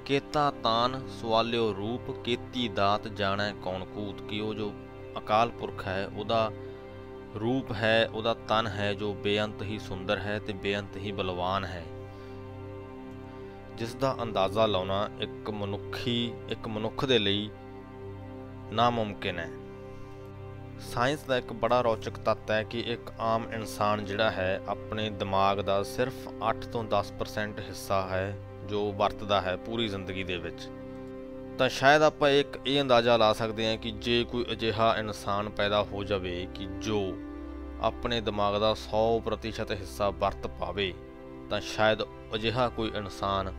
ਕੇਤਾ ਤਾਨ ਸਵਾਲਿਓ ਰੂਪ, ਕੀਤੀ ਦਾਤ ਜਾਣੈ ਕੌਣ ਕੂਤ। ਕਿ ਉਹ ਜੋ ਅਕਾਲ ਪੁਰਖ ਹੈ, ਉਹਦਾ ਰੂਪ ਹੈ, ਉਹਦਾ ਤਨ ਹੈ, ਜੋ ਬੇਅੰਤ ਹੀ ਸੁੰਦਰ ਹੈ ਤੇ ਬੇਅੰਤ ਹੀ ਬਲਵਾਨ ਹੈ। ਜਿਸ ਦਾ ਅੰਦਾਜ਼ਾ ਲਾਉਣਾ ਇੱਕ ਮਨੁੱਖੀ, ਇੱਕ ਮਨੁੱਖ ਦੇ ਲਈ ਨਾਮੁਮਕਿਨ ਹੈ। ਸਾਇੰਸ ਦਾ ਇੱਕ ਬੜਾ ਰੌਚਕ ਤੱਤ ਹੈ ਕਿ ਇੱਕ ਆਮ ਇਨਸਾਨ ਜਿਹੜਾ ਹੈ ਆਪਣੇ ਦਿਮਾਗ ਦਾ ਸਿਰਫ 8 ਤੋਂ 10% ਹਿੱਸਾ ਹੈ, ਜੋ ਵਰਤਦਾ ਹੈ ਪੂਰੀ ਜ਼ਿੰਦਗੀ ਦੇ ਵਿੱਚ। ਤਾਂ ਸ਼ਾਇਦ ਆਪਾਂ ਇੱਕ ਇਹ ਅੰਦਾਜ਼ਾ ਲਾ ਸਕਦੇ ਹਾਂ ਕਿ ਜੇ ਕੋਈ ਅਜਿਹਾ ਇਨਸਾਨ ਪੈਦਾ ਹੋ ਜਾਵੇ ਕਿ ਜੋ ਆਪਣੇ ਦਿਮਾਗ ਦਾ 100% ਹਿੱਸਾ ਵਰਤ ਪਾਵੇ, ਤਾਂ ਸ਼ਾਇਦ ਅਜਿਹਾ ਕੋਈ ਇਨਸਾਨ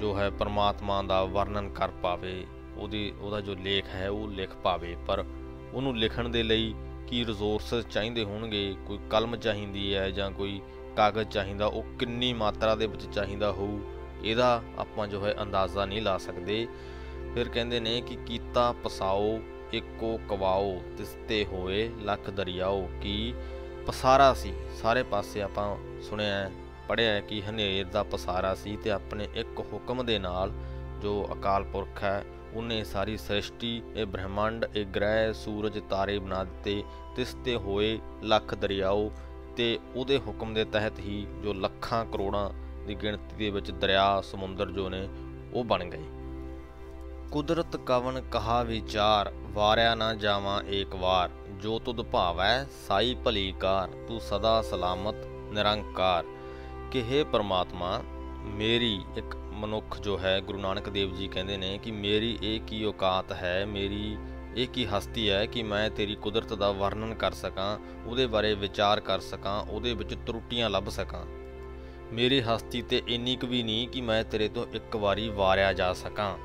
ਜੋ ਹੈ ਪਰਮਾਤਮਾ ਦਾ ਵਰਣਨ ਕਰ ਪਾਵੇ, ਉਹਦੀ, ਉਹਦਾ ਜੋ ਲੇਖ ਹੈ ਉਹ ਲਿਖ ਪਾਵੇ, ਪਰ ਉਹਨੂੰ ਲਿਖਣ ਦੇ ਲਈ ਕੀ ਰਿਸੋਰਸਸ ਚਾਹੀਦੇ ਹੋਣਗੇ? ਕੋਈ ਕਲਮ ਚਾਹੀਦੀ ਹੈ ਜਾਂ ਕੋਈ ਕਾਗਜ਼ ਚਾਹੀਦਾ? ਉਹ ਕਿੰਨੀ ਮਾਤਰਾ ਦੇ ਵਿੱਚ ਚਾਹੀਦਾ ਹੋਊ? ਇਹਦਾ ਆਪਾਂ ਜੋ ਹੈ ਅੰਦਾਜ਼ਾ ਨਹੀਂ ਲਾ ਸਕਦੇ। ਫਿਰ ਕਹਿੰਦੇ ਨੇ ਕਿ ਕੀਤਾ ਪਸਾਓ, ਇੱਕੋ ਕਵਾਓ, ਤਿਸਤੇ ਹੋਏ, ਲੱਖ ਦਰਿਆਓ। ਕੀ ਪਸਾਰਾ ਸੀ? ਸਾਰੇ ਪਾਸੇ ਆਪਾਂ ਸੁਣਿਆ ਪੜਿਆ ਕਿ ਹਨੇਰ ਦਾ ਪਸਾਰਾ ਸੀ ਤੇ ਆਪਣੇ ਇੱਕ ਹੁਕਮ ਦੇ ਨਾਲ ਜੋ ਅਕਾਲ ਪੁਰਖ ਹੈ ਉਹਨੇ ਸਾਰੀ ਸ੍ਰਿਸ਼ਟੀ, ਇਹ ਬ੍ਰਹਿਮੰਡ, ਇਹ ਗ੍ਰਹਿ, ਸੂਰਜ, ਤਾਰੇ ਬਣਾ ਦਿੱਤੇ, ਤਿਸ ਤੇ ਹੋਏ ਲੱਖ ਦਰਿਆਓ ਤੇ ਉਹਦੇ ਹੁਕਮ ਦੇ ਤਹਿਤ ਹੀ ਜੋ ਲੱਖਾਂ ਕਰੋੜਾਂ ਦੀ ਗਿਣਤੀ ਦੇ ਵਿੱਚ ਦਰਿਆ, ਸਮੁੰਦਰ ਜੋ ਨੇ, ਉਹ ਬਣ ਗਏ। ਕੁਦਰਤ ਕਵਨ ਕਹਾ ਵਿਚਾਰ, ਵਾਰਿਆ ਨਾ ਜਾਵਾਂ ਏਕ ਵਾਰ। ਜੋ ਤੁਧ ਭਾਵੈ, ਸਾਈ ਭਲੀ ਕਾਰ, ਤੂੰ ਸਦਾ ਸਲਾਮਤ, ਨਿਰੰਕਾਰ। ਕਿ हे ਪ੍ਰਮਾਤਮਾ, ਮੇਰੀ ਇੱਕ ਮਨੁੱਖ ਜੋ ਹੈ, ਗੁਰੂ ਨਾਨਕ ਦੇਵ ਜੀ ਕਹਿੰਦੇ ਨੇ ਕਿ ਮੇਰੀ ਇਹ ਕੀ ਔਕਾਤ ਹੈ, ਮੇਰੀ ਇਹ ਕੀ ਹਸਤੀ ਹੈ ਕਿ ਮੈਂ ਤੇਰੀ ਕੁਦਰਤ ਦਾ ਵਰਣਨ ਕਰ ਸਕਾਂ, ਉਹਦੇ ਬਾਰੇ ਵਿਚਾਰ ਕਰ ਸਕਾਂ, ਉਹਦੇ ਵਿੱਚ ਤਰੁੱਟੀਆਂ ਲੱਭ ਸਕਾਂ। ਮੇਰੀ ਹਸਤੀ ਤੇ ਇੰਨੀ ਕੁ ਵੀ ਨਹੀਂ ਕਿ ਮੈਂ ਤੇਰੇ ਤੋਂ ਇੱਕ ਵਾਰੀ ਵਾਰਿਆ ਜਾ ਸਕਾਂ,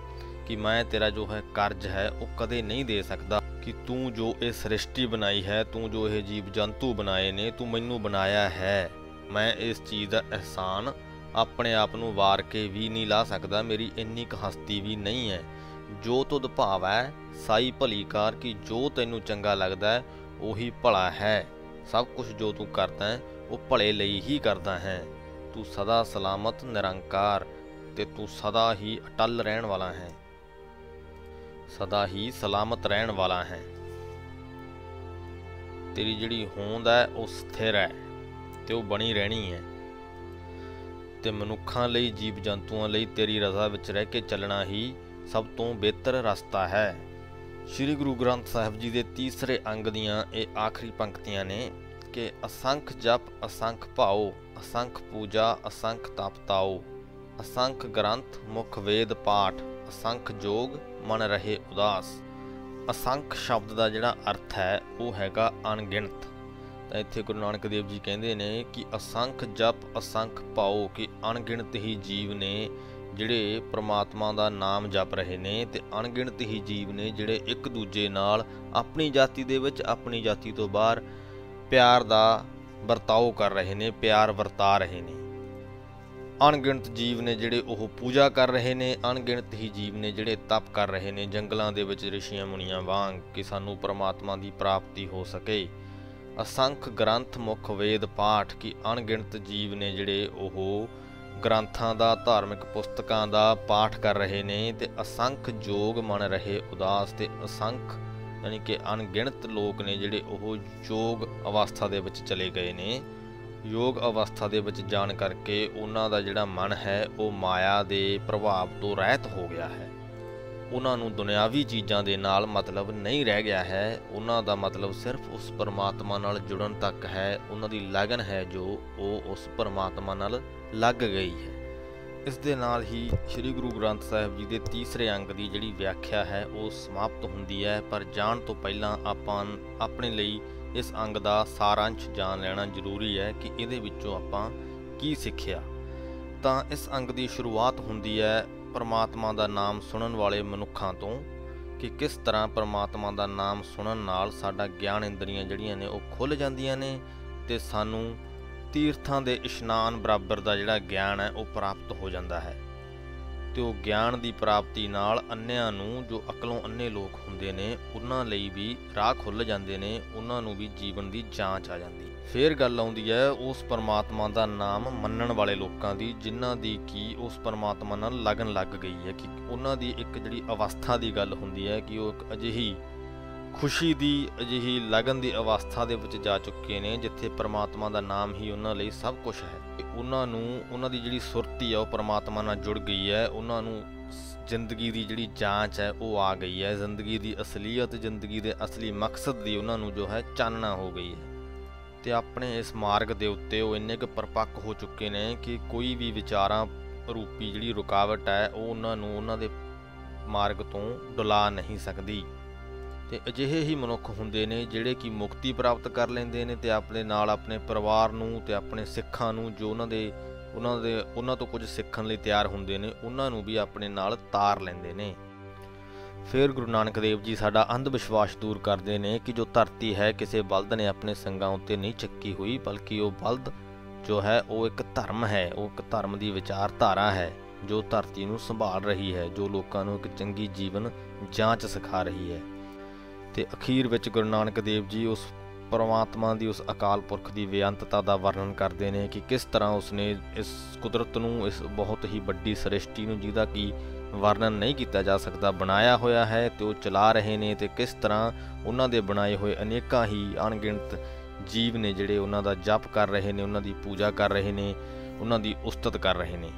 ਕਿ ਮੈਂ ਤੇਰਾ ਜੋ ਹੈ ਕਰਜ਼ ਹੈ, ਉਹ ਕਦੇ ਨਹੀਂ ਦੇ ਸਕਦਾ, ਕਿ ਤੂੰ ਜੋ ਇਹ ਸ੍ਰਿਸ਼ਟੀ ਬਣਾਈ ਹੈ, ਤੂੰ ਜੋ ਇਹ ਜੀਵ ਜੰਤੂ ਬਣਾਏ ਨੇ, ਤੂੰ ਮੈਨੂੰ ਬਣਾਇਆ ਹੈ। ਮੈਂ ਇਸ ਚੀਜ਼ ਦਾ ਅਹਿਸਾਨ ਆਪਣੇ ਆਪ ਨੂੰ ਵਾਰ ਕੇ ਵੀ ਨਹੀਂ ਲਾ ਸਕਦਾ, ਮੇਰੀ ਇੰਨੀ ਕੁ ਹਸਤੀ ਵੀ ਨਹੀਂ ਹੈ। ਜੋ ਤੁਧ ਭਾਵ ਹੈ, ਸਾਈ ਭਲੀਕਾਰ ਕਿ ਜੋ ਤੈਨੂੰ ਚੰਗਾ ਲੱਗਦਾ ਹੈ, ਉਹੀ ਭਲਾ ਹੈ। ਸਭ ਕੁਝ ਜੋ ਤੂੰ ਕਰਦਾ ਹੈ, ਉਹ ਭਲੇ ਲਈ ਹੀ ਕਰਦਾ ਹੈ। ਤੂੰ ਸਦਾ ਸਲਾਮਤ, ਨਿਰੰਕਾਰ ਤੇ ਤੂੰ ਸਦਾ ਹੀ ਅਟਲ ਰਹਿਣ ਵਾਲਾ ਹੈ। ਸਦਾ ਹੀ ਸਲਾਮਤ ਰਹਿਣ ਵਾਲਾ ਹੈ। ਤੇਰੀ ਜਿਹੜੀ ਹੋਂਦ ਹੈ, ਉਹ ਸਥਿਰ ਹੈ ਤੇ ਉਹ ਬਣੀ ਰਹਿਣੀ ਹੈ। ਤੇ ਮਨੁੱਖਾਂ ਲਈ ਜੀਵ ਜੰਤੂਆਂ ਲਈ ਤੇਰੀ ਰਜ਼ਾ ਵਿੱਚ ਰਹਿ ਕੇ ਚੱਲਣਾ ਹੀ ਸਭ ਤੋਂ ਬਿਹਤਰ ਰਸਤਾ ਹੈ। ਸ੍ਰੀ ਗੁਰੂ ਗ੍ਰੰਥ ਸਾਹਿਬ ਜੀ ਦੇ ਤੀਸਰੇ ਅੰਗ ਦੀਆਂ ਇਹ ਆਖਰੀ ਪੰਕਤੀਆਂ ਨੇ ਕਿ ਅਸੰਖ ਜਪ, ਅਸੰਖ ਭਾਉ ਅਸੰਖ ਪੂਜਾ, ਅਸੰਖ ਤਪਤਾਉ ਅਸੰਖ ਗ੍ਰੰਥ, ਮੁਖ ਵੇਦ ਪਾਠ, ਅਸੰਖ ਜੋਗ, ਮਨ ਰਹੇ ਉਦਾਸ। ਅਸੰਖ ਸ਼ਬਦ ਦਾ ਜਿਹੜਾ ਅਰਥ ਹੈ, ਉਹ ਹੈਗਾ ਅਣਗਿਣਤ। ਇੱਥੇ ਗੁਰੂ ਨਾਨਕ ਦੇਵ ਜੀ ਕਹਿੰਦੇ ਨੇ ਕਿ ਅਸੰਖ ਜਪ, ਅਸੰਖ ਪਾਓ ਕਿ ਅਣਗਿਣਤ ਹੀ ਜੀਵ ਨੇ ਜਿਹੜੇ ਪ੍ਰਮਾਤਮਾ ਦਾ ਨਾਮ ਜਪ ਰਹੇ ਨੇ ਤੇ ਅਣਗਿਣਤ ਹੀ ਜੀਵ ਨੇ ਜਿਹੜੇ ਇੱਕ ਦੂਜੇ ਨਾਲ ਆਪਣੀ ਜਾਤੀ ਦੇ ਵਿੱਚ ਆਪਣੀ ਜਾਤੀ ਤੋਂ ਬਾਹਰ ਪਿਆਰ ਦਾ ਵਰਤਾਓ ਕਰ ਰਹੇ ਨੇ, ਪਿਆਰ ਵਰਤਾ ਰਹੇ ਨੇ। ਅਣਗਿਣਤ ਜੀਵ ਨੇ ਜਿਹੜੇ ਉਹ ਪੂਜਾ ਕਰ ਰਹੇ ਨੇ, ਅਣਗਿਣਤ ਹੀ ਜੀਵ ਨੇ ਜਿਹੜੇ ਤਪ ਕਰ ਰਹੇ ਨੇ, ਜੰਗਲਾਂ ਦੇ ਵਿੱਚ ਰਿਸ਼ੀਆਂ ਮੁਨੀਆਂ ਵਾਂਗ ਕਿ ਸਾਨੂੰ ਪ੍ਰਮਾਤਮਾ ਦੀ ਪ੍ਰਾਪਤੀ ਹੋ ਸਕੇ। ਅਸੰਖ ਗ੍ਰੰਥ ਮੁਖ ਵੇਦ ਪਾਠ ਕੀ ਅਣਗਿਣਤ ਜੀਵ ਨੇ ਜਿਹੜੇ ਉਹ ਗ੍ਰੰਥਾਂ ਦਾ, ਧਾਰਮਿਕ ਪੁਸਤਕਾਂ ਦਾ ਪਾਠ ਕਰ ਰਹੇ ਨੇ ਤੇ ਅਸੰਖ ਜੋਗ ਮਨ ਰਹੇ ਉਦਾਸ ਤੇ ਅਸੰਖ ਯਾਨੀ ਕਿ ਅਣਗਿਣਤ ਲੋਕ ਨੇ ਜਿਹੜੇ ਉਹ ਯੋਗ ਅਵਸਥਾ ਦੇ ਵਿੱਚ ਚਲੇ ਗਏ ਨੇ। ਯੋਗ ਅਵਸਥਾ ਦੇ ਵਿੱਚ ਜਾਣ ਕਰਕੇ ਉਹਨਾਂ ਦਾ ਜਿਹੜਾ ਮਨ ਹੈ ਉਹ ਮਾਇਆ ਦੇ ਪ੍ਰਭਾਵ ਤੋਂ ਰਹਿਤ ਹੋ ਗਿਆ ਹੈ। ਉਹਨਾਂ ਨੂੰ ਦੁਨਿਆਵੀ ਚੀਜ਼ਾਂ ਦੇ ਨਾਲ ਮਤਲਬ ਨਹੀਂ ਰਹਿ ਗਿਆ ਹੈ। ਉਹਨਾਂ ਦਾ ਮਤਲਬ ਸਿਰਫ ਉਸ ਪਰਮਾਤਮਾ ਨਾਲ ਜੁੜਨ ਤੱਕ ਹੈ। ਉਹਨਾਂ ਦੀ ਲਗਨ ਹੈ ਜੋ ਉਹ ਉਸ ਪਰਮਾਤਮਾ ਨਾਲ ਲੱਗ ਗਈ ਹੈ। ਇਸ ਦੇ ਨਾਲ ਹੀ ਸ੍ਰੀ ਗੁਰੂ ਗ੍ਰੰਥ ਸਾਹਿਬ ਜੀ ਦੇ ਤੀਸਰੇ ਅੰਗ ਦੀ ਜਿਹੜੀ ਵਿਆਖਿਆ ਹੈ, ਉਹ ਸਮਾਪਤ ਹੁੰਦੀ ਹੈ। ਪਰ ਜਾਣ ਤੋਂ ਪਹਿਲਾਂ ਆਪਾਂ ਆਪਣੇ ਲਈ ਇਸ ਅੰਗ ਦਾ ਸਾਰਾਂਸ਼ ਜਾਣ ਲੈਣਾ ਜ਼ਰੂਰੀ ਹੈ ਕਿ ਇਹਦੇ ਵਿੱਚੋਂ ਆਪਾਂ ਕੀ ਸਿੱਖਿਆ। ਤਾਂ ਇਸ ਅੰਗ ਦੀ ਸ਼ੁਰੂਆਤ ਹੁੰਦੀ ਹੈ ਪਰਮਾਤਮਾ ਦਾ ਨਾਮ ਸੁਣਨ ਵਾਲੇ ਮਨੁੱਖਾਂ ਤੋਂ ਕਿ ਕਿਸ ਤਰ੍ਹਾਂ ਪਰਮਾਤਮਾ ਦਾ ਨਾਮ ਸੁਣਨ ਨਾਲ ਸਾਡਾ ਗਿਆਨ ਇੰਦਰੀਆਂ ਜਿਹੜੀਆਂ ਨੇ ਉਹ ਖੁੱਲ ਜਾਂਦੀਆਂ ਨੇ ਤੇ ਸਾਨੂੰ ਤੀਰਥਾਂ ਦੇ ਇਸ਼ਨਾਨ ਬਰਾਬਰ ਦਾ ਜਿਹੜਾ ਗਿਆਨ ਹੈ ਉਹ ਪ੍ਰਾਪਤ ਹੋ ਜਾਂਦਾ ਹੈ। ਤੇ ਉਹ ਗਿਆਨ ਦੀ ਪ੍ਰਾਪਤੀ ਨਾਲ ਅੰਨਿਆਂ ਨੂੰ ਜੋ ਅਕਲੋਂ ਅੰਨੇ ਲੋਕ ਹੁੰਦੇ ਨੇ, ਉਹਨਾਂ ਲਈ ਵੀ ਰਾਹ ਖੁੱਲ ਜਾਂਦੇ ਨੇ, ਉਹਨਾਂ ਨੂੰ ਵੀ ਜੀਵਨ ਦੀ ਜਾਂਚ ਆ ਜਾਂਦੀ। ਫੇਰ ਗੱਲ ਆਉਂਦੀ ਹੈ ਉਸ ਪਰਮਾਤਮਾ ਦਾ ਨਾਮ ਮੰਨਣ ਵਾਲੇ ਲੋਕਾਂ ਦੀ, ਜਿਨ੍ਹਾਂ ਦੀ ਕੀ ਉਸ ਪਰਮਾਤਮਾ ਨਾਲ ਲਗਨ ਲੱਗ ਗਈ ਹੈ ਕਿ ਉਹਨਾਂ ਦੀ ਇੱਕ ਜਿਹੜੀ ਅਵਸਥਾ ਦੀ ਗੱਲ ਹੁੰਦੀ ਹੈ ਕਿ ਉਹ ਇੱਕ ਅਜਿਹੀ ਖੁਸ਼ੀ ਦੀ, ਅਜਿਹੀ ਲਗਨ ਦੀ ਅਵਸਥਾ ਦੇ ਵਿੱਚ ਜਾ ਚੁੱਕੇ ਨੇ, ਜਿੱਥੇ ਪਰਮਾਤਮਾ ਦਾ ਨਾਮ ਹੀ ਉਹਨਾਂ ਲਈ ਸਭ ਕੁਝ ਹੈ। ਉਹਨਾਂ ਨੂੰ, ਉਹਨਾਂ ਦੀ ਜਿਹੜੀ ਸੁਰਤੀ ਹੈ ਉਹ ਪਰਮਾਤਮਾ ਨਾਲ ਜੁੜ ਗਈ ਹੈ। ਉਹਨਾਂ ਨੂੰ ਜ਼ਿੰਦਗੀ ਦੀ ਜਿਹੜੀ ਜਾਂਚ ਹੈ ਉਹ ਆ ਗਈ ਹੈ। ਜ਼ਿੰਦਗੀ ਦੀ ਅਸਲੀਅਤ, ਜ਼ਿੰਦਗੀ ਦੇ ਅਸਲੀ ਮਕਸਦ ਦੀ ਉਹਨਾਂ ਨੂੰ ਜੋ ਹੈ ਚਾਨਣਾ ਹੋ ਗਈ ਹੈ। ਤੇ ਆਪਣੇ ਇਸ ਮਾਰਗ ਦੇ ਉੱਤੇ ਉਹ ਇੰਨੇ ਕੁ ਪਰਪੱਕ ਹੋ ਚੁੱਕੇ ਨੇ ਕਿ ਕੋਈ ਵੀ ਵਿਚਾਰਾਂ ਰੂਪੀ ਜਿਹੜੀ ਰੁਕਾਵਟ ਹੈ, ਉਹ ਉਹਨਾਂ ਨੂੰ ਉਹਨਾਂ ਦੇ ਮਾਰਗ ਤੋਂ ਡੁਲਾ ਨਹੀਂ ਸਕਦੀ। ਤੇ ਅਜਿਹੇ ਹੀ ਮਨੁੱਖ ਹੁੰਦੇ ਨੇ ਜਿਹੜੇ ਕਿ ਮੁਕਤੀ ਪ੍ਰਾਪਤ ਕਰ ਲੈਂਦੇ ਨੇ ਤੇ ਆਪਣੇ ਨਾਲ ਆਪਣੇ ਪਰਿਵਾਰ ਨੂੰ ਤੇ ਆਪਣੇ ਸਿੱਖਾਂ ਨੂੰ ਜੋ ਉਹਨਾਂ ਦੇ ਉਹਨਾਂ ਦੇ, ਉਹਨਾਂ ਤੋਂ ਕੁਝ ਸਿੱਖਣ ਲਈ ਤਿਆਰ ਹੁੰਦੇ ਨੇ, ਉਹਨਾਂ ਨੂੰ ਵੀ ਆਪਣੇ ਨਾਲ ਤਾਰ ਲੈਂਦੇ ਨੇ। ਫਿਰ ਗੁਰੂ ਨਾਨਕ ਦੇਵ ਜੀ ਸਾਡਾ ਅੰਧ ਵਿਸ਼ਵਾਸ ਦੂਰ ਕਰਦੇ ਨੇ ਕਿ ਜੋ ਧਰਤੀ ਹੈ ਕਿਸੇ ਬਲਦ ਨੇ ਆਪਣੇ ਸੰਗਾਂ ਉੱਤੇ ਨਹੀਂ ਚੱਕੀ ਹੋਈ, ਬਲਕਿ ਉਹ ਬਲਦ ਜੋ ਹੈ, ਉਹ ਇੱਕ ਧਰਮ ਹੈ, ਉਹ ਇੱਕ ਧਰਮ ਦੀ ਵਿਚਾਰਧਾਰਾ ਹੈ, ਜੋ ਧਰਤੀ ਨੂੰ ਸੰਭਾਲ ਰਹੀ ਹੈ, ਜੋ ਲੋਕਾਂ ਨੂੰ ਇੱਕ ਚੰਗੀ ਜੀਵਨ ਜਾਂਚ ਸਿਖਾ ਰਹੀ ਹੈ। ਤੇ ਅਖੀਰ ਵਿੱਚ ਗੁਰੂ ਨਾਨਕ ਦੇਵ ਜੀ ਉਸ ਪਰਮਾਤਮਾ ਦੀ, ਉਸ ਅਕਾਲ ਪੁਰਖ ਦੀ ਵਿਅੰਤਤਾ ਦਾ ਵਰਣਨ ਕਰਦੇ ਨੇ ਕਿ ਕਿਸ ਤਰ੍ਹਾਂ ਉਸਨੇ ਇਸ ਕੁਦਰਤ ਨੂੰ, ਇਸ ਬਹੁਤ ਹੀ ਵੱਡੀ ਸ੍ਰਿਸ਼ਟੀ ਨੂੰ, ਜਿਹਦਾ ਕਿ ਵਰਣਨ ਨਹੀਂ ਕੀਤਾ ਜਾ ਸਕਦਾ। ਬਣਾਇਆ ਹੋਇਆ ਹੈ ਤੇ ਉਹ ਚਲਾ ਰਹੇ ਨੇ ਤੇ ਕਿਸ ਤਰ੍ਹਾਂ ਉਹਨਾਂ ਦੇ ਬਣਾਏ ਹੋਏ ਅਨੇਕਾਂ ਹੀ ਅਣਗਿਣਤ ਜੀਵ ਨੇ ਜਿਹੜੇ ਉਹਨਾਂ ਦਾ ਜਪ ਕਰ ਰਹੇ ਨੇ, ਉਹਨਾਂ ਦੀ ਪੂਜਾ ਕਰ ਰਹੇ ਨੇ, ਉਹਨਾਂ ਦੀ ਉਸਤਤ ਕਰ ਰਹੇ ਨੇ।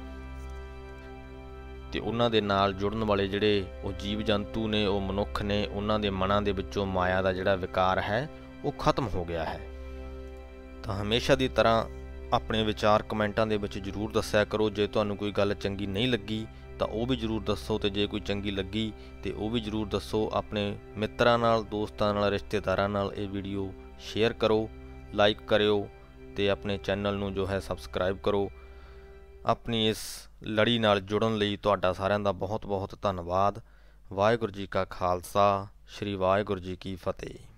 ਤੇ ਉਹਨਾਂ ਦੇ ਨਾਲ ਜੁੜਨ ਵਾਲੇ ਜਿਹੜੇ ਉਹ ਜੀਵ ਜੰਤੂ ਨੇ, ਉਹ ਮਨੁੱਖ ਨੇ, ਉਹਨਾਂ ਦੇ ਮਨਾਂ ਦੇ ਵਿੱਚੋਂ ਮਾਇਆ ਦਾ ਜਿਹੜਾ ਵਿਕਾਰ ਹੈ, ਉਹ ਖਤਮ ਹੋ ਗਿਆ ਹੈ। ਤਾਂ ਹਮੇਸ਼ਾ ਦੀ ਤਰ੍ਹਾਂ ਆਪਣੇ ਵਿਚਾਰ ਕਮੈਂਟਾਂ ਦੇ ਵਿੱਚ ਜਰੂਰ ਦੱਸਿਆ ਕਰੋ। ਜੇ ਤੁਹਾਨੂੰ ਕੋਈ ਗੱਲ ਚੰਗੀ ਨਹੀਂ ਲੱਗੀ ਤਾਂ ਉਹ ਵੀ ਜਰੂਰ ਦੱਸੋ ਤੇ ਜੇ ਕੋਈ ਚੰਗੀ ਲੱਗੀ ਤੇ ਉਹ ਵੀ ਜਰੂਰ ਦੱਸੋ ਆਪਣੇ ਮਿੱਤਰਾਂ ਨਾਲ, ਦੋਸਤਾਂ ਨਾਲ, ਰਿਸ਼ਤੇਦਾਰਾਂ ਨਾਲ ਇਹ ਵੀਡੀਓ ਸ਼ੇਅਰ ਕਰੋ, ਲਾਈਕ ਕਰਿਓ ਤੇ ਆਪਣੇ ਚੈਨਲ ਨੂੰ ਜੋ ਹੈ ਸਬਸਕ੍ਰਾਈਬ ਕਰੋ। ਆਪਣੀ ਇਸ ਲੜੀ ਨਾਲ ਜੁੜਨ ਲਈ ਤੁਹਾਡਾ ਸਾਰਿਆਂ ਦਾ ਬਹੁਤ ਬਹੁਤ ਧੰਨਵਾਦ। ਵਾਹਿਗੁਰੂ ਜੀ ਕਾ ਖਾਲਸਾ, ਸ੍ਰੀ ਵਾਹਿਗੁਰੂ ਜੀ ਕੀ ਫਤਿਹ।